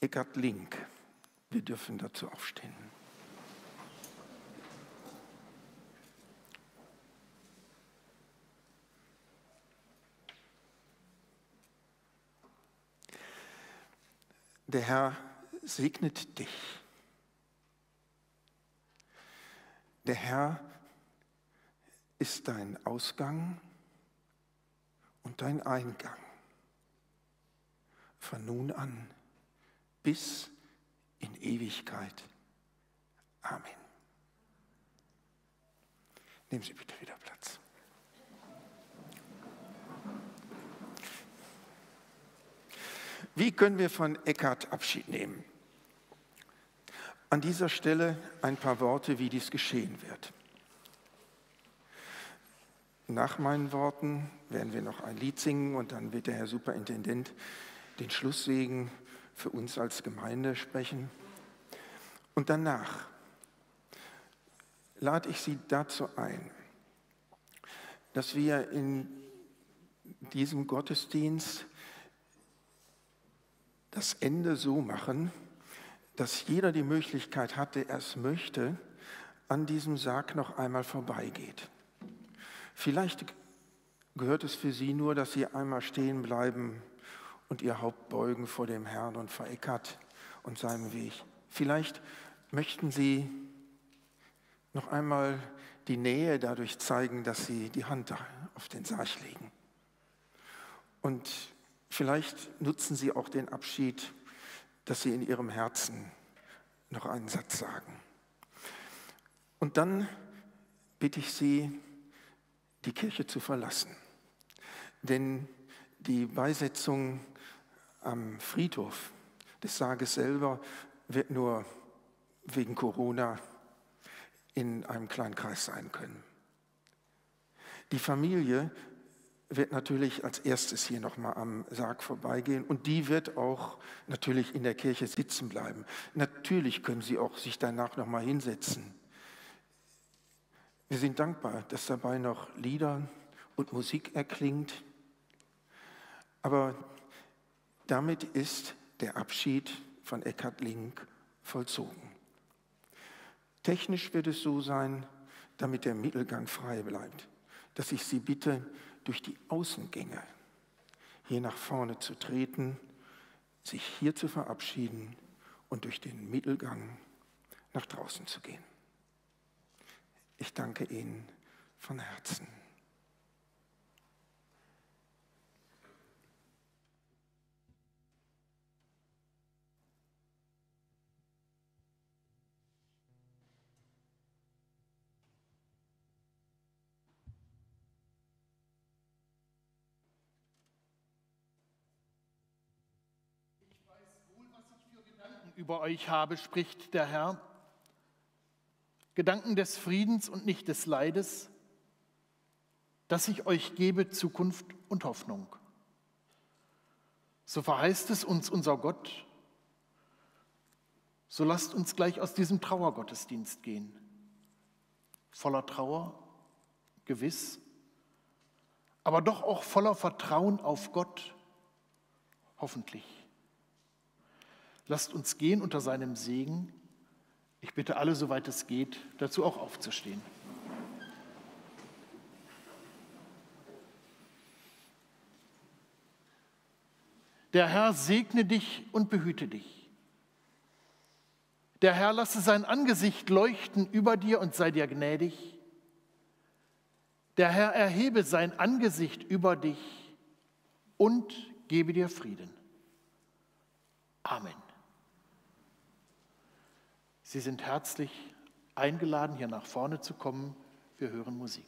Eckart Link, wir dürfen dazu aufstehen. Der Herr segnet dich. Der Herr ist dein Ausgang und dein Eingang. Von nun an bis in Ewigkeit. Amen. Nehmen Sie bitte wieder Platz. Wie können wir von Eckhart Abschied nehmen? An dieser Stelle ein paar Worte, wie dies geschehen wird. Nach meinen Worten werden wir noch ein Lied singen und dann wird der Herr Superintendent den Schlusssegen für uns als Gemeinde sprechen. Und danach lade ich Sie dazu ein, dass wir in diesem Gottesdienst das Ende so machen, dass jeder die Möglichkeit hat, der es möchte, an diesem Sarg noch einmal vorbeigeht. Vielleicht gehört es für Sie nur, dass Sie einmal stehen bleiben und Ihr Haupt beugen vor dem Herrn und vor Eckart und seinem Weg. Vielleicht möchten Sie noch einmal die Nähe dadurch zeigen, dass Sie die Hand auf den Sarg legen. Und Vielleicht nutzen Sie auch den Abschied, dass Sie in Ihrem Herzen noch einen Satz sagen. Und dann bitte ich Sie, die Kirche zu verlassen. Denn die Beisetzung am Friedhof des Sarges selber wird nur wegen Corona in einem kleinen Kreis sein können. Die Familie wird natürlich als erstes hier nochmal am Sarg vorbeigehen und die wird auch natürlich in der Kirche sitzen bleiben. Natürlich können sie auch sich danach nochmal hinsetzen. Wir sind dankbar, dass dabei noch Lieder und Musik erklingt. Aber damit ist der Abschied von Eckhard Link vollzogen. Technisch wird es so sein, damit der Mittelgang frei bleibt, dass ich Sie bitte, durch die Außengänge hier nach vorne zu treten, sich hier zu verabschieden und durch den Mittelgang nach draußen zu gehen. Ich danke Ihnen von Herzen. Über euch habe, spricht der Herr. Gedanken des Friedens und nicht des Leides, dass ich euch gebe Zukunft und Hoffnung. So verheißt es uns unser Gott. So lasst uns gleich aus diesem Trauergottesdienst gehen. Voller Trauer, gewiss, aber doch auch voller Vertrauen auf Gott. Hoffentlich. Lasst uns gehen unter seinem Segen. Ich bitte alle, soweit es geht, dazu auch aufzustehen. Der Herr segne dich und behüte dich. Der Herr lasse sein Angesicht leuchten über dir und sei dir gnädig. Der Herr erhebe sein Angesicht über dich und gebe dir Frieden. Amen. Sie sind herzlich eingeladen, hier nach vorne zu kommen. Wir hören Musik.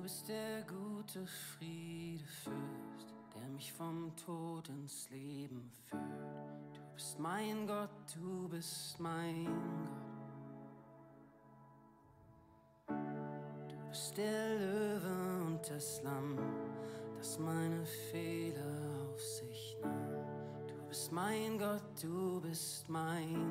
Du bist der gute Friedefürst, der mich vom Tod ins Leben führt. Du bist mein Gott, du bist mein Gott. Du bist der Löwe und das Lamm, das meine Fehler auf sich nahm. Du bist mein Gott, du bist mein.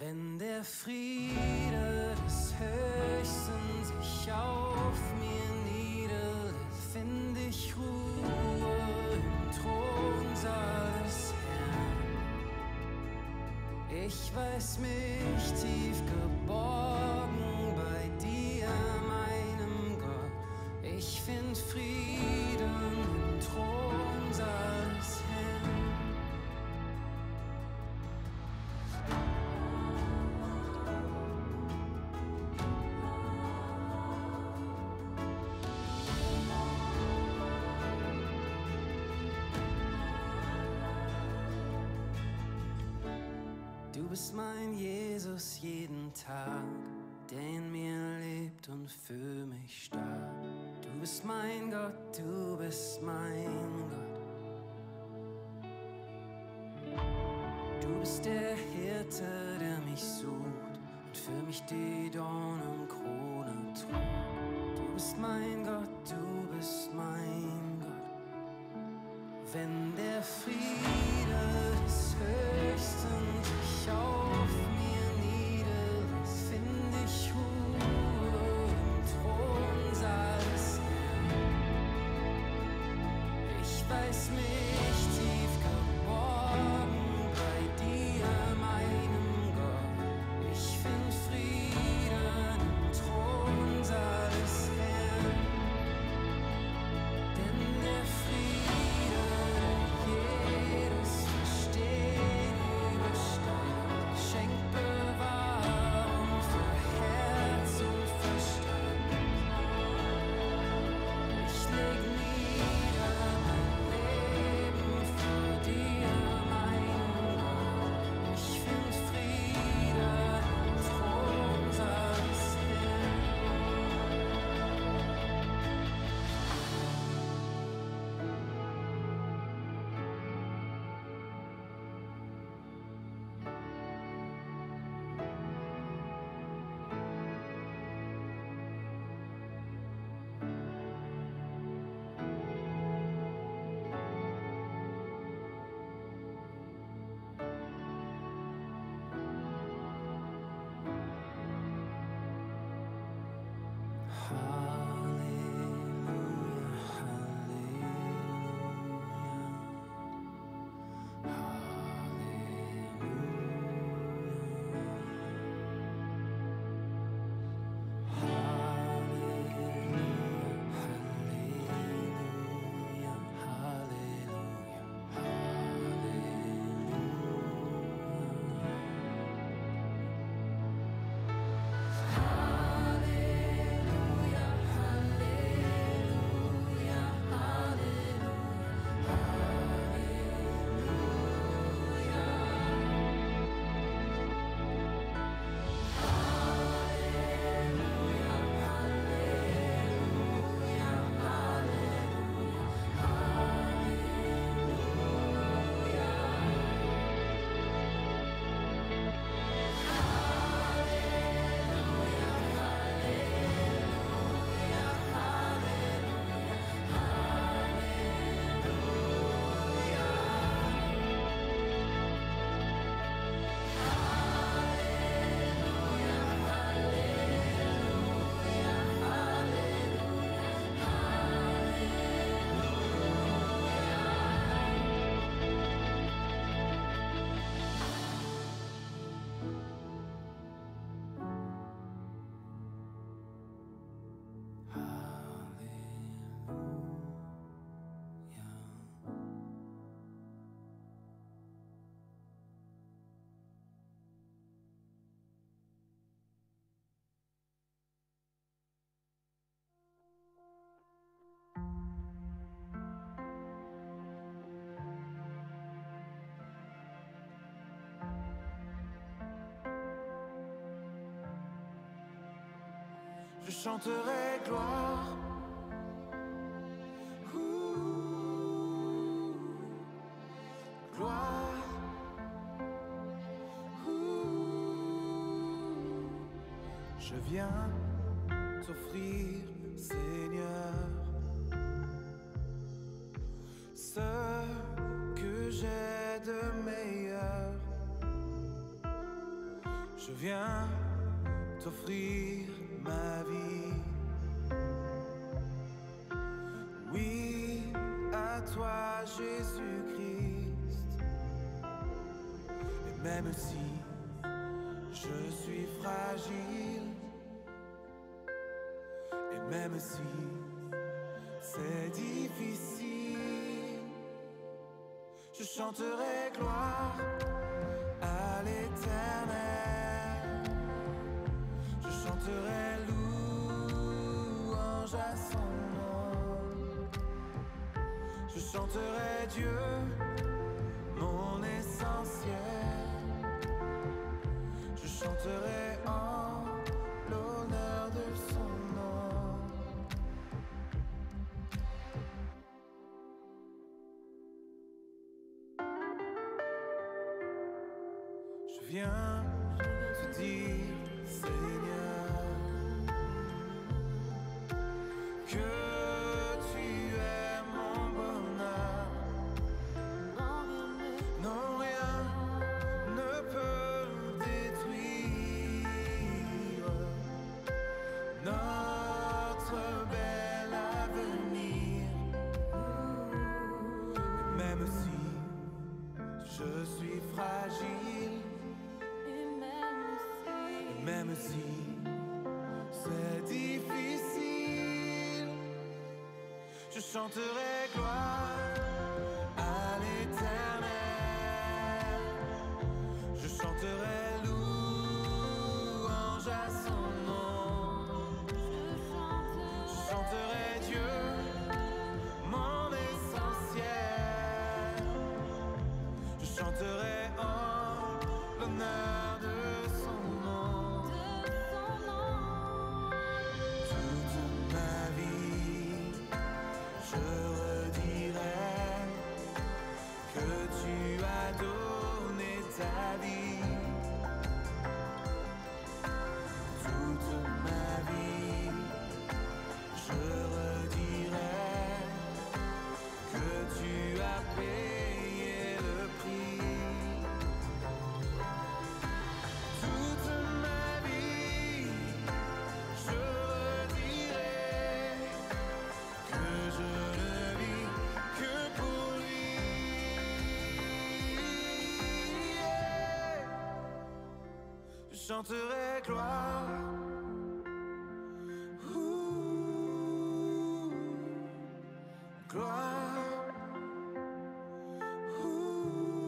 Wenn der Friede des Höchsten sich auf mir niederlässt, finde ich Ruhe im Thronsaal des Herrn. Ich weiß mich tief geborgen bei dir, meinem Gott. Ich find Frieden im Thronsaal des Herrn. Bist mein Jesus jeden Tag, der in mir lebt und für mich starb. Du bist mein Gott, du bist mein Gott. Du bist der Hirte, der mich sucht und für mich die Dornenkrone trug. Du bist mein Gott, du bist mein Gott. Wenn der Friede des Höchsten sich auf mir je chanterai gloire. Gloire. Je viens t'offrir, Seigneur, ce que j'ai de meilleur. Je viens t'offrir ma vie. Oui, à toi Jésus-Christ. Et même si je suis fragile, et même si c'est difficile, je chanterai gloire chanterai Dieu, mon essentiel. Je chanterai en l'honneur de son nom. Je viens te dire, Seigneur, chanterai gloire à l'éternel. Je chanterai chanterai gloire. Gloire. Ouh.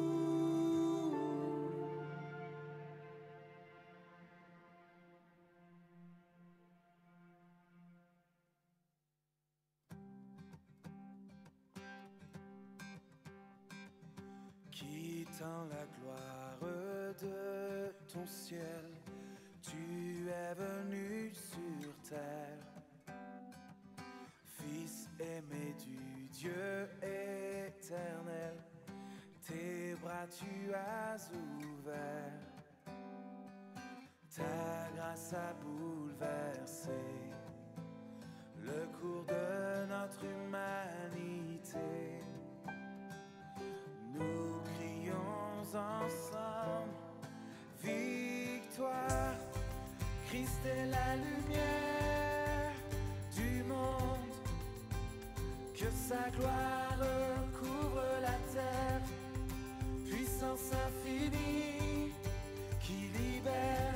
Quittant la gloire de ton ciel, tu as ouverts. Ta grâce a bouleversé le cours de notre humanité. Nous crions ensemble victoire. Christ est la lumière du monde. Que sa gloire Puissance infinie qui libère.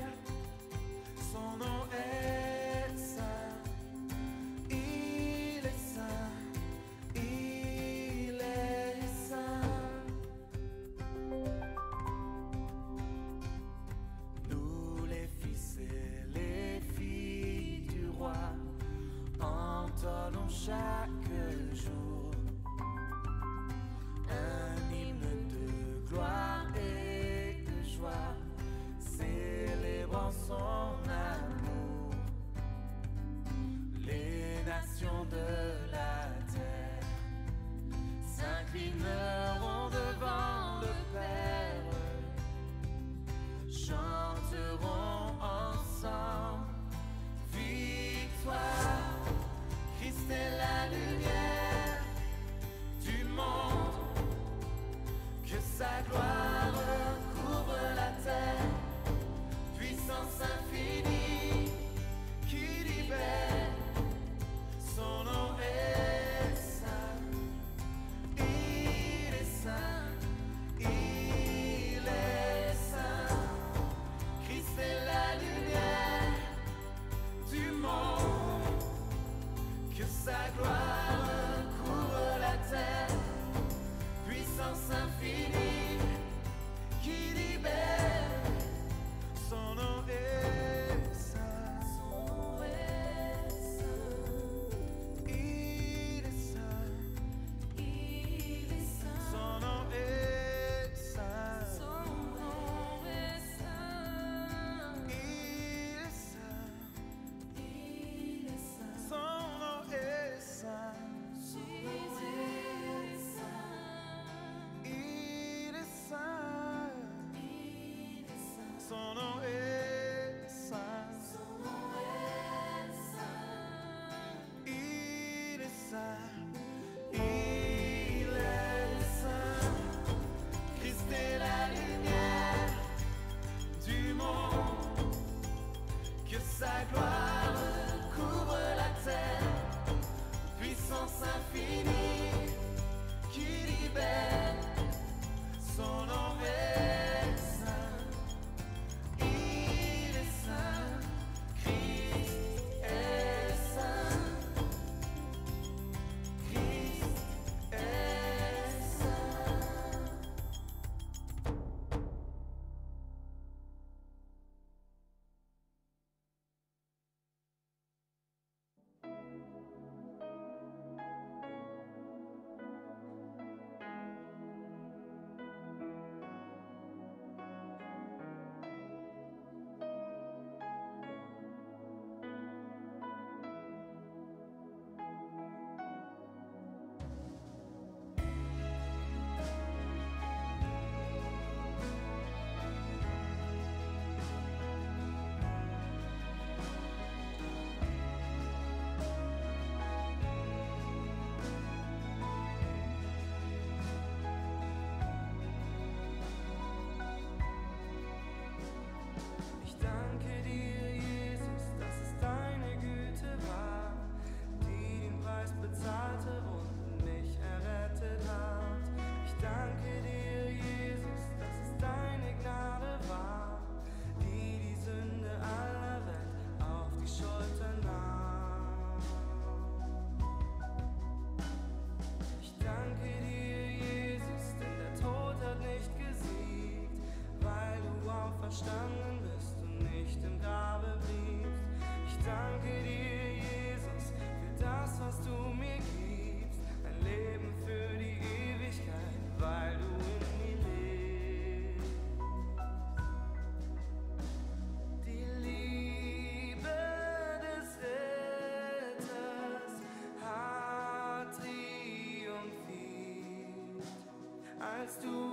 on a als du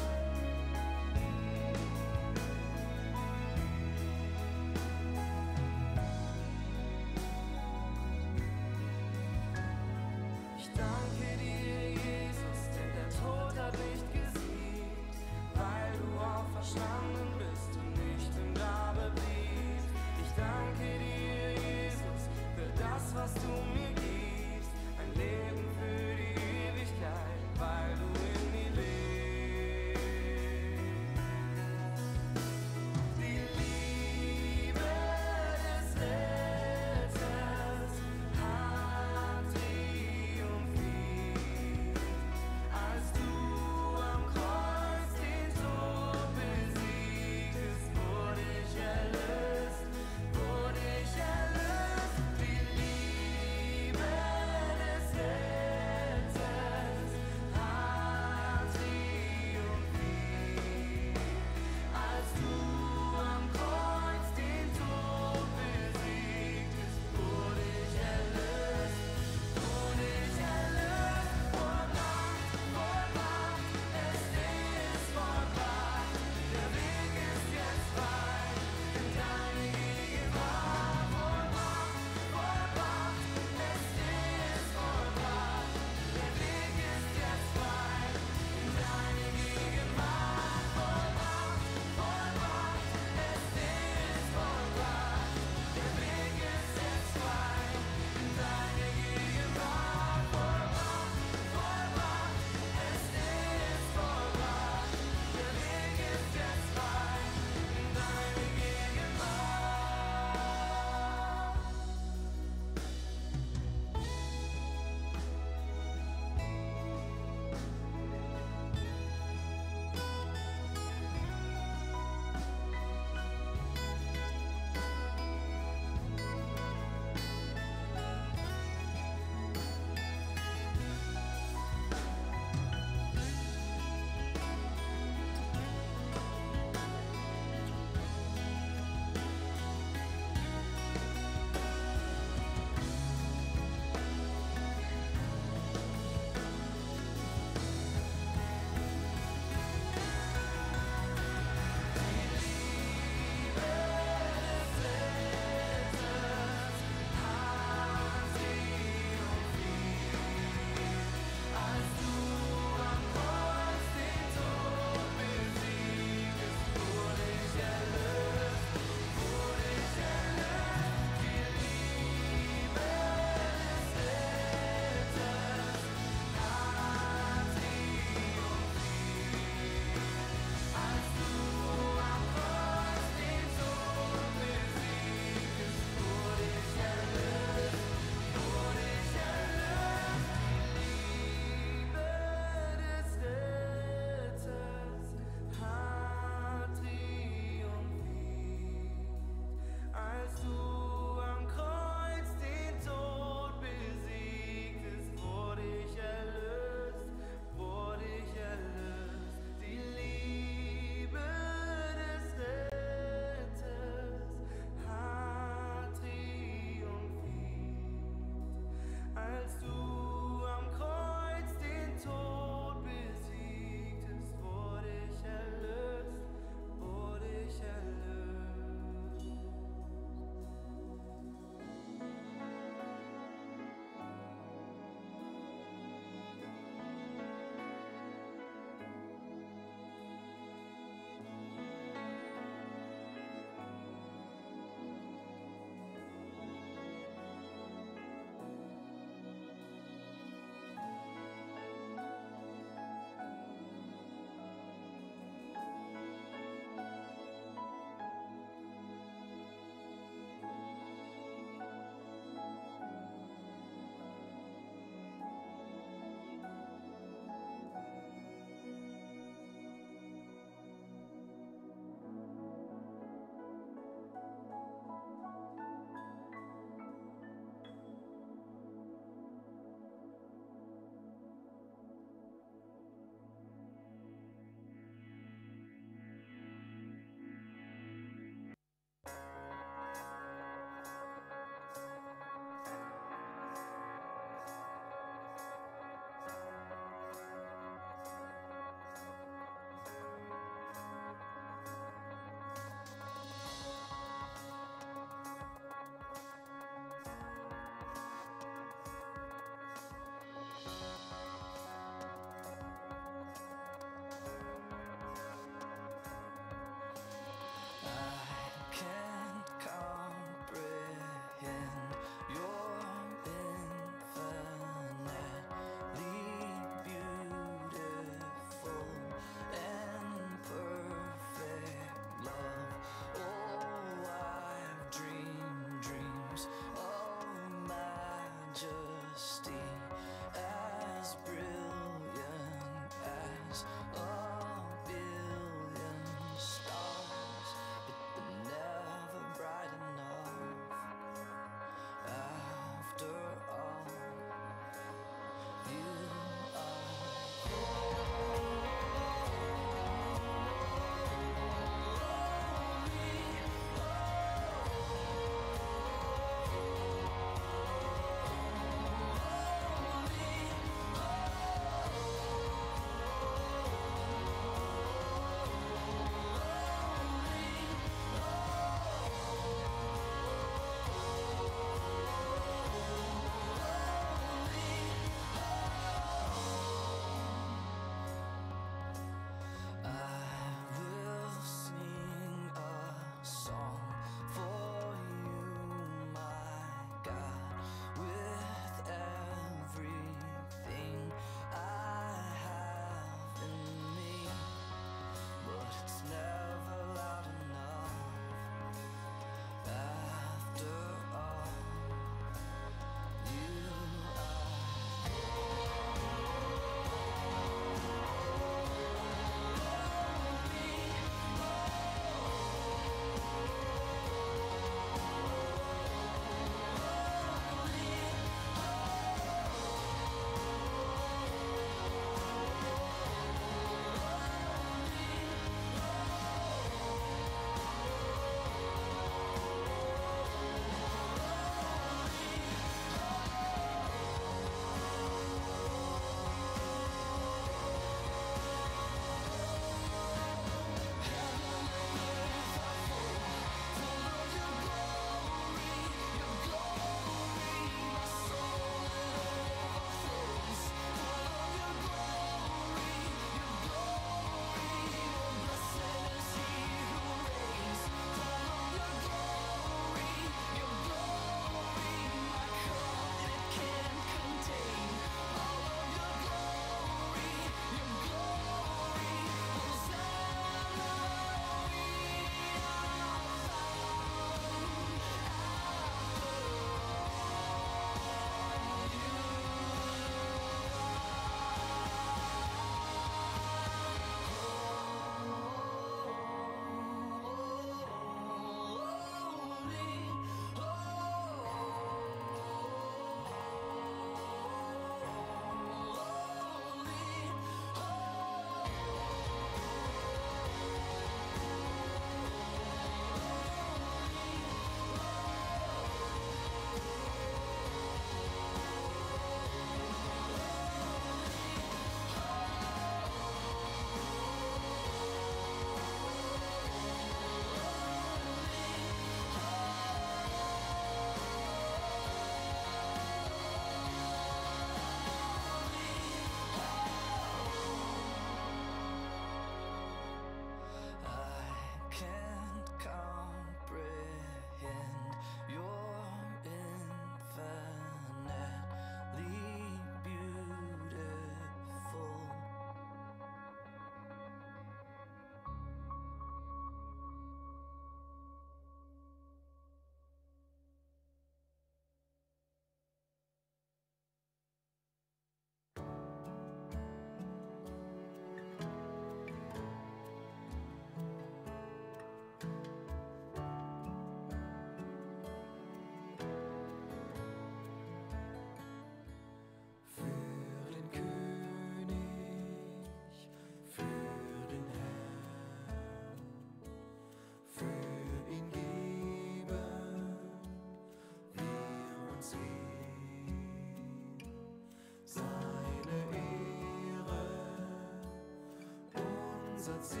unser Ziel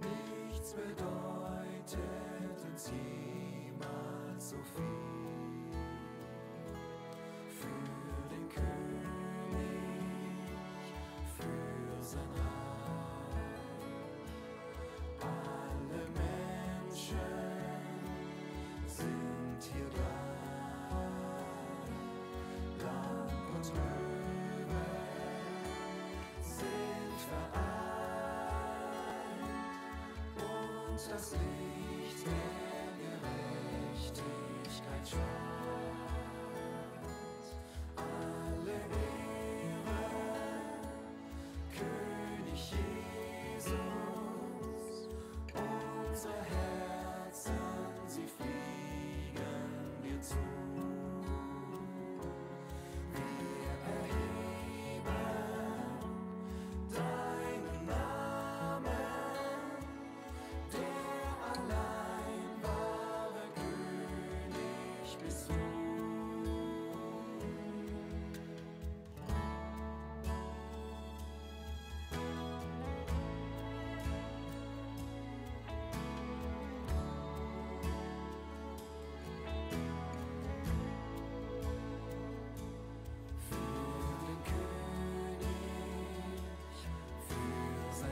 nichts bedeutet uns jemals so viel. das Licht der Gerechtigkeit scheint.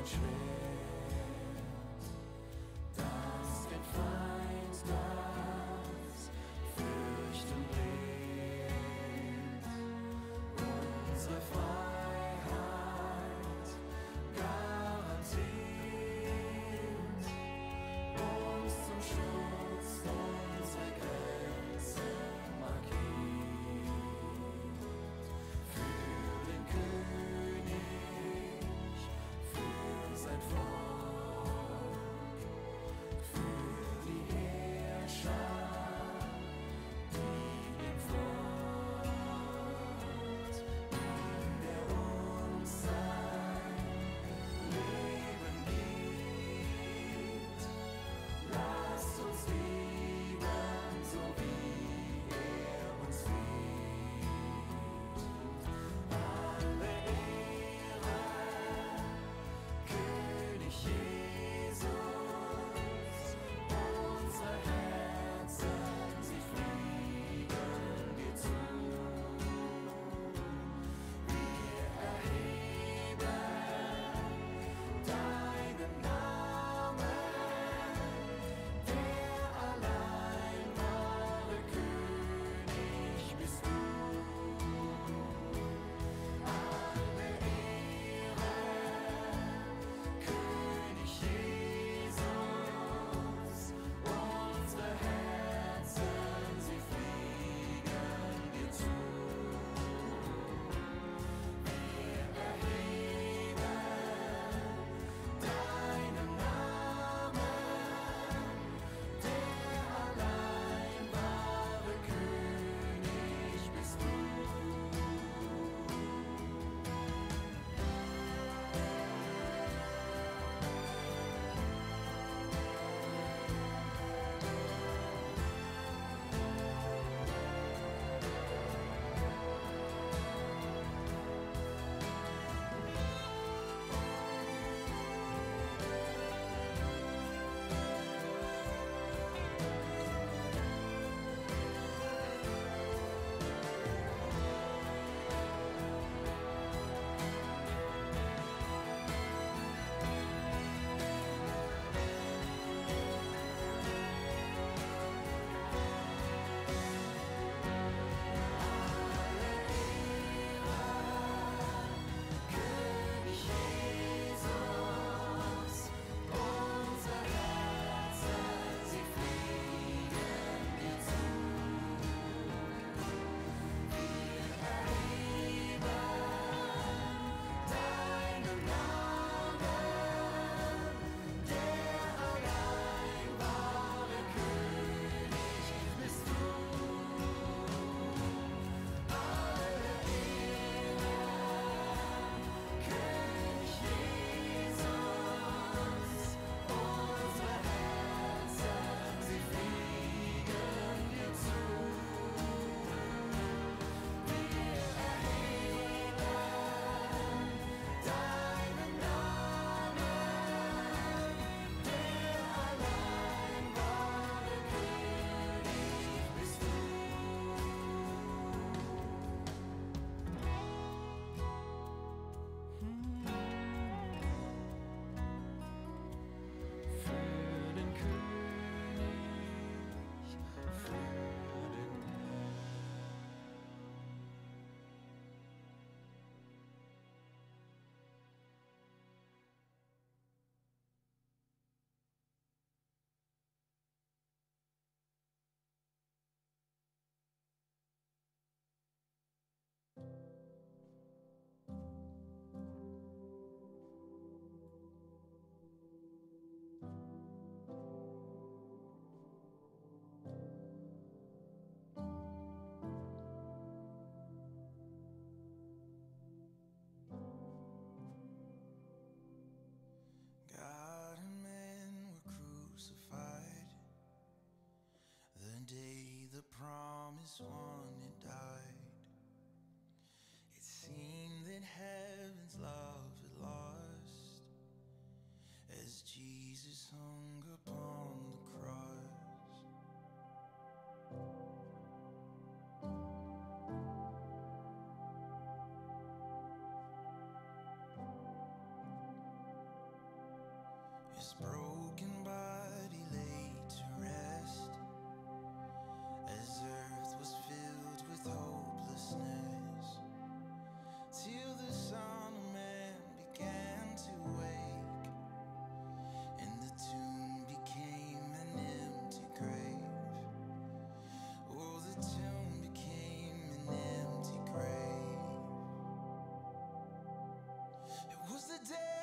judgment. heaven's love is lost as Jesus hung Who's the day?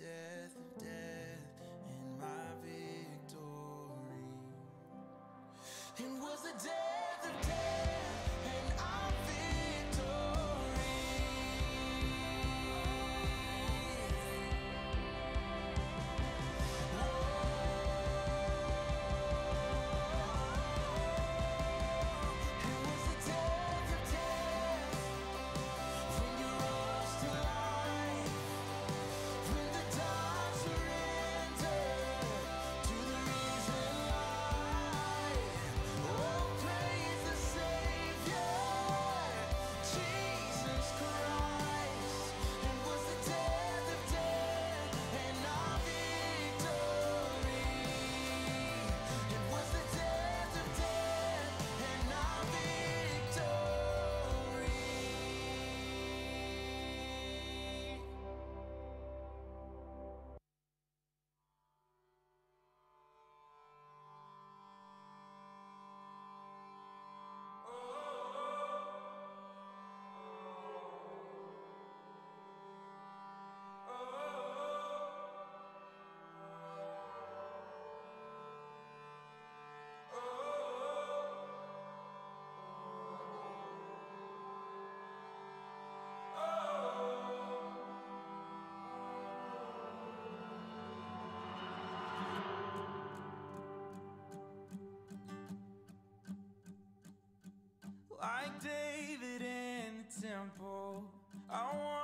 death of death and my victory. It was the death of death. Like David in the temple, I want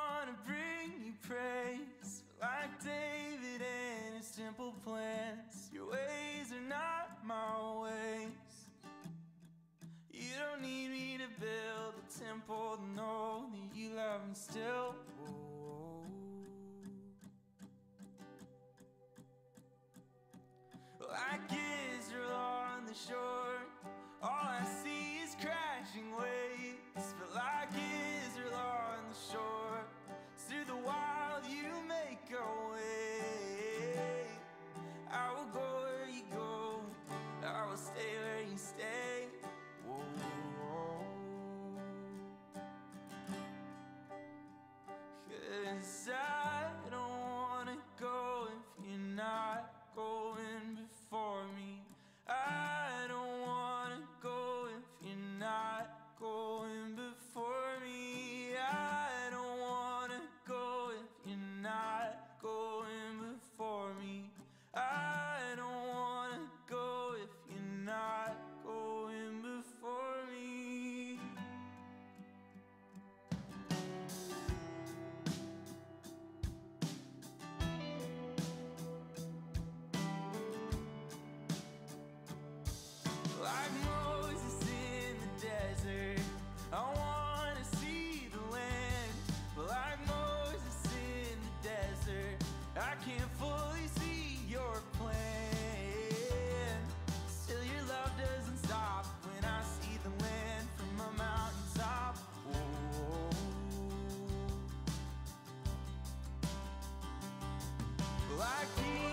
like you.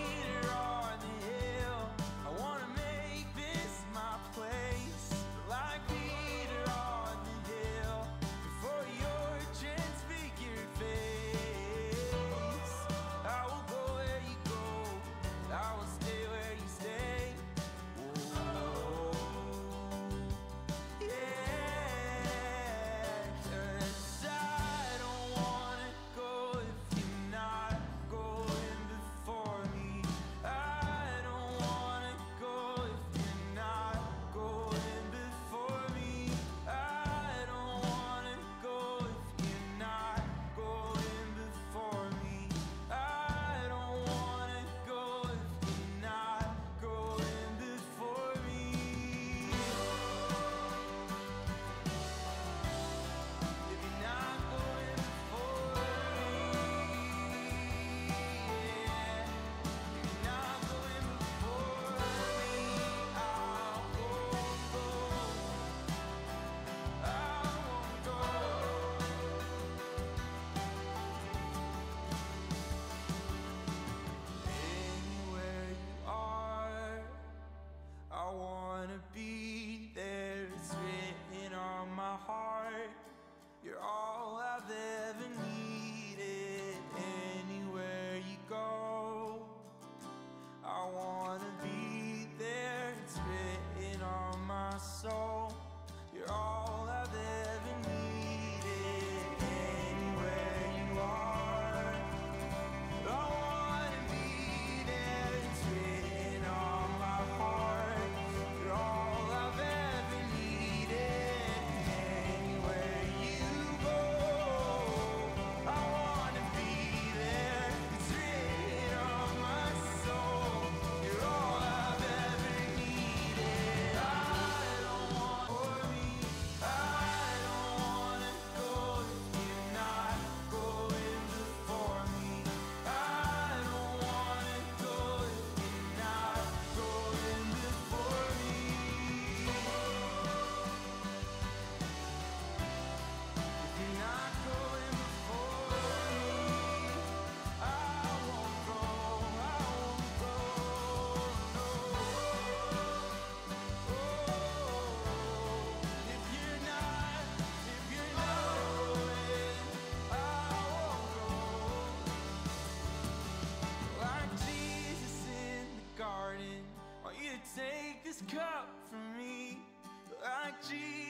Jesus.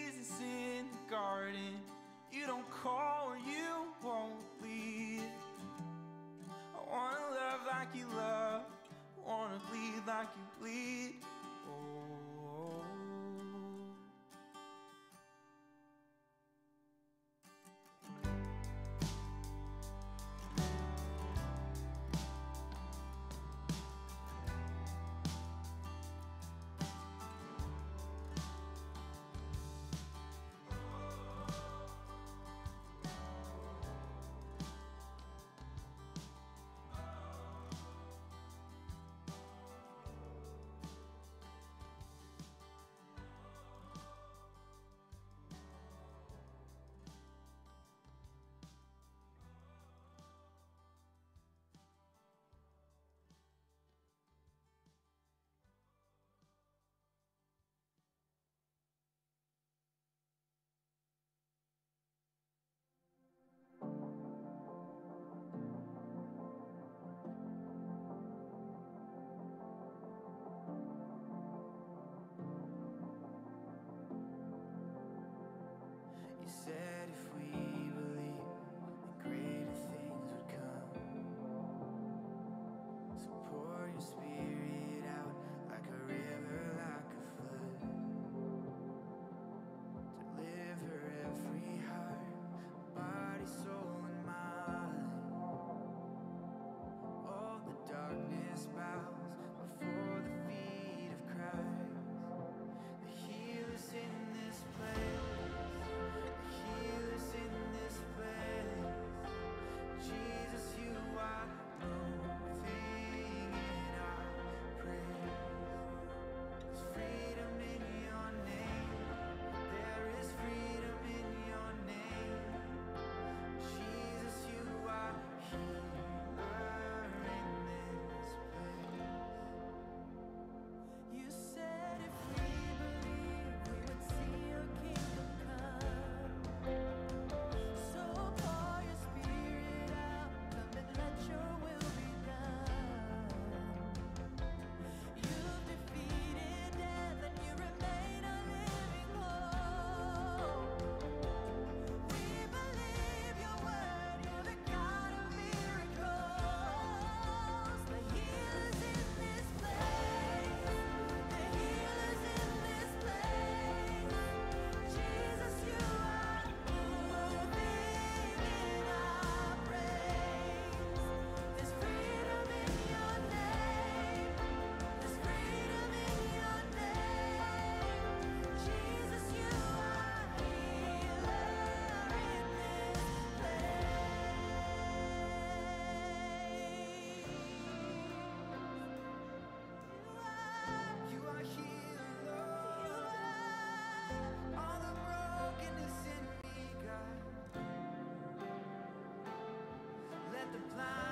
the plan.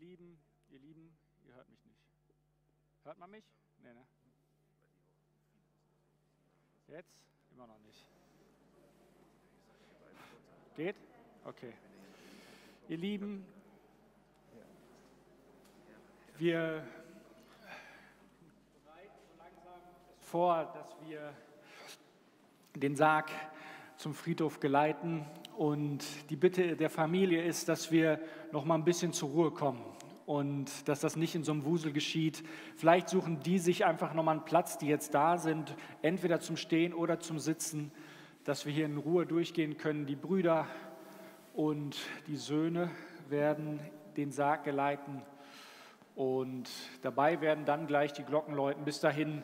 Lieben, ihr Lieben, ihr hört mich nicht. Hört man mich? Nee, ne? Jetzt? Immer noch nicht. Geht? Okay. Ihr Lieben, wir vor, dass wir den Sarg zum Friedhof geleiten. Und die Bitte der Familie ist, dass wir noch mal ein bisschen zur Ruhe kommen und dass das nicht in so einem Wusel geschieht. Vielleicht suchen die sich einfach noch mal einen Platz, die jetzt da sind, entweder zum Stehen oder zum Sitzen, dass wir hier in Ruhe durchgehen können. Die Brüder und die Söhne werden den Sarg geleiten und dabei werden dann gleich die Glocken läuten. Bis dahin,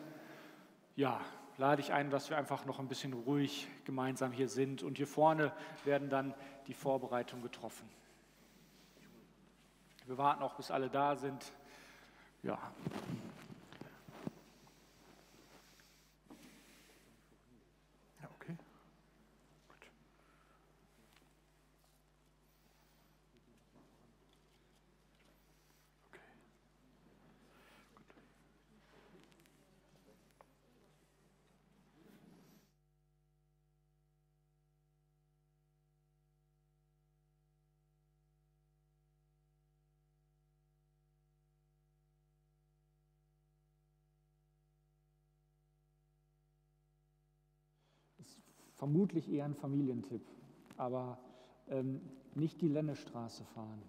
ja, lade ich ein, dass wir einfach noch ein bisschen ruhig gemeinsam hier sind. Und hier vorne werden dann die Vorbereitungen getroffen. Wir warten auch, bis alle da sind. Ja. Vermutlich eher ein Familientipp, aber ähm, nicht die Lennestraße fahren,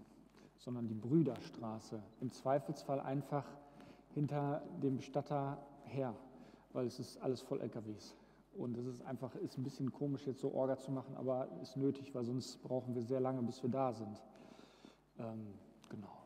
sondern die Brüderstraße. Im Zweifelsfall einfach hinter dem Bestatter her, weil es ist alles voll LKWs. Und es ist einfach ist ein bisschen komisch, jetzt so Orga zu machen, aber ist nötig, weil sonst brauchen wir sehr lange, bis wir da sind. Ähm, genau.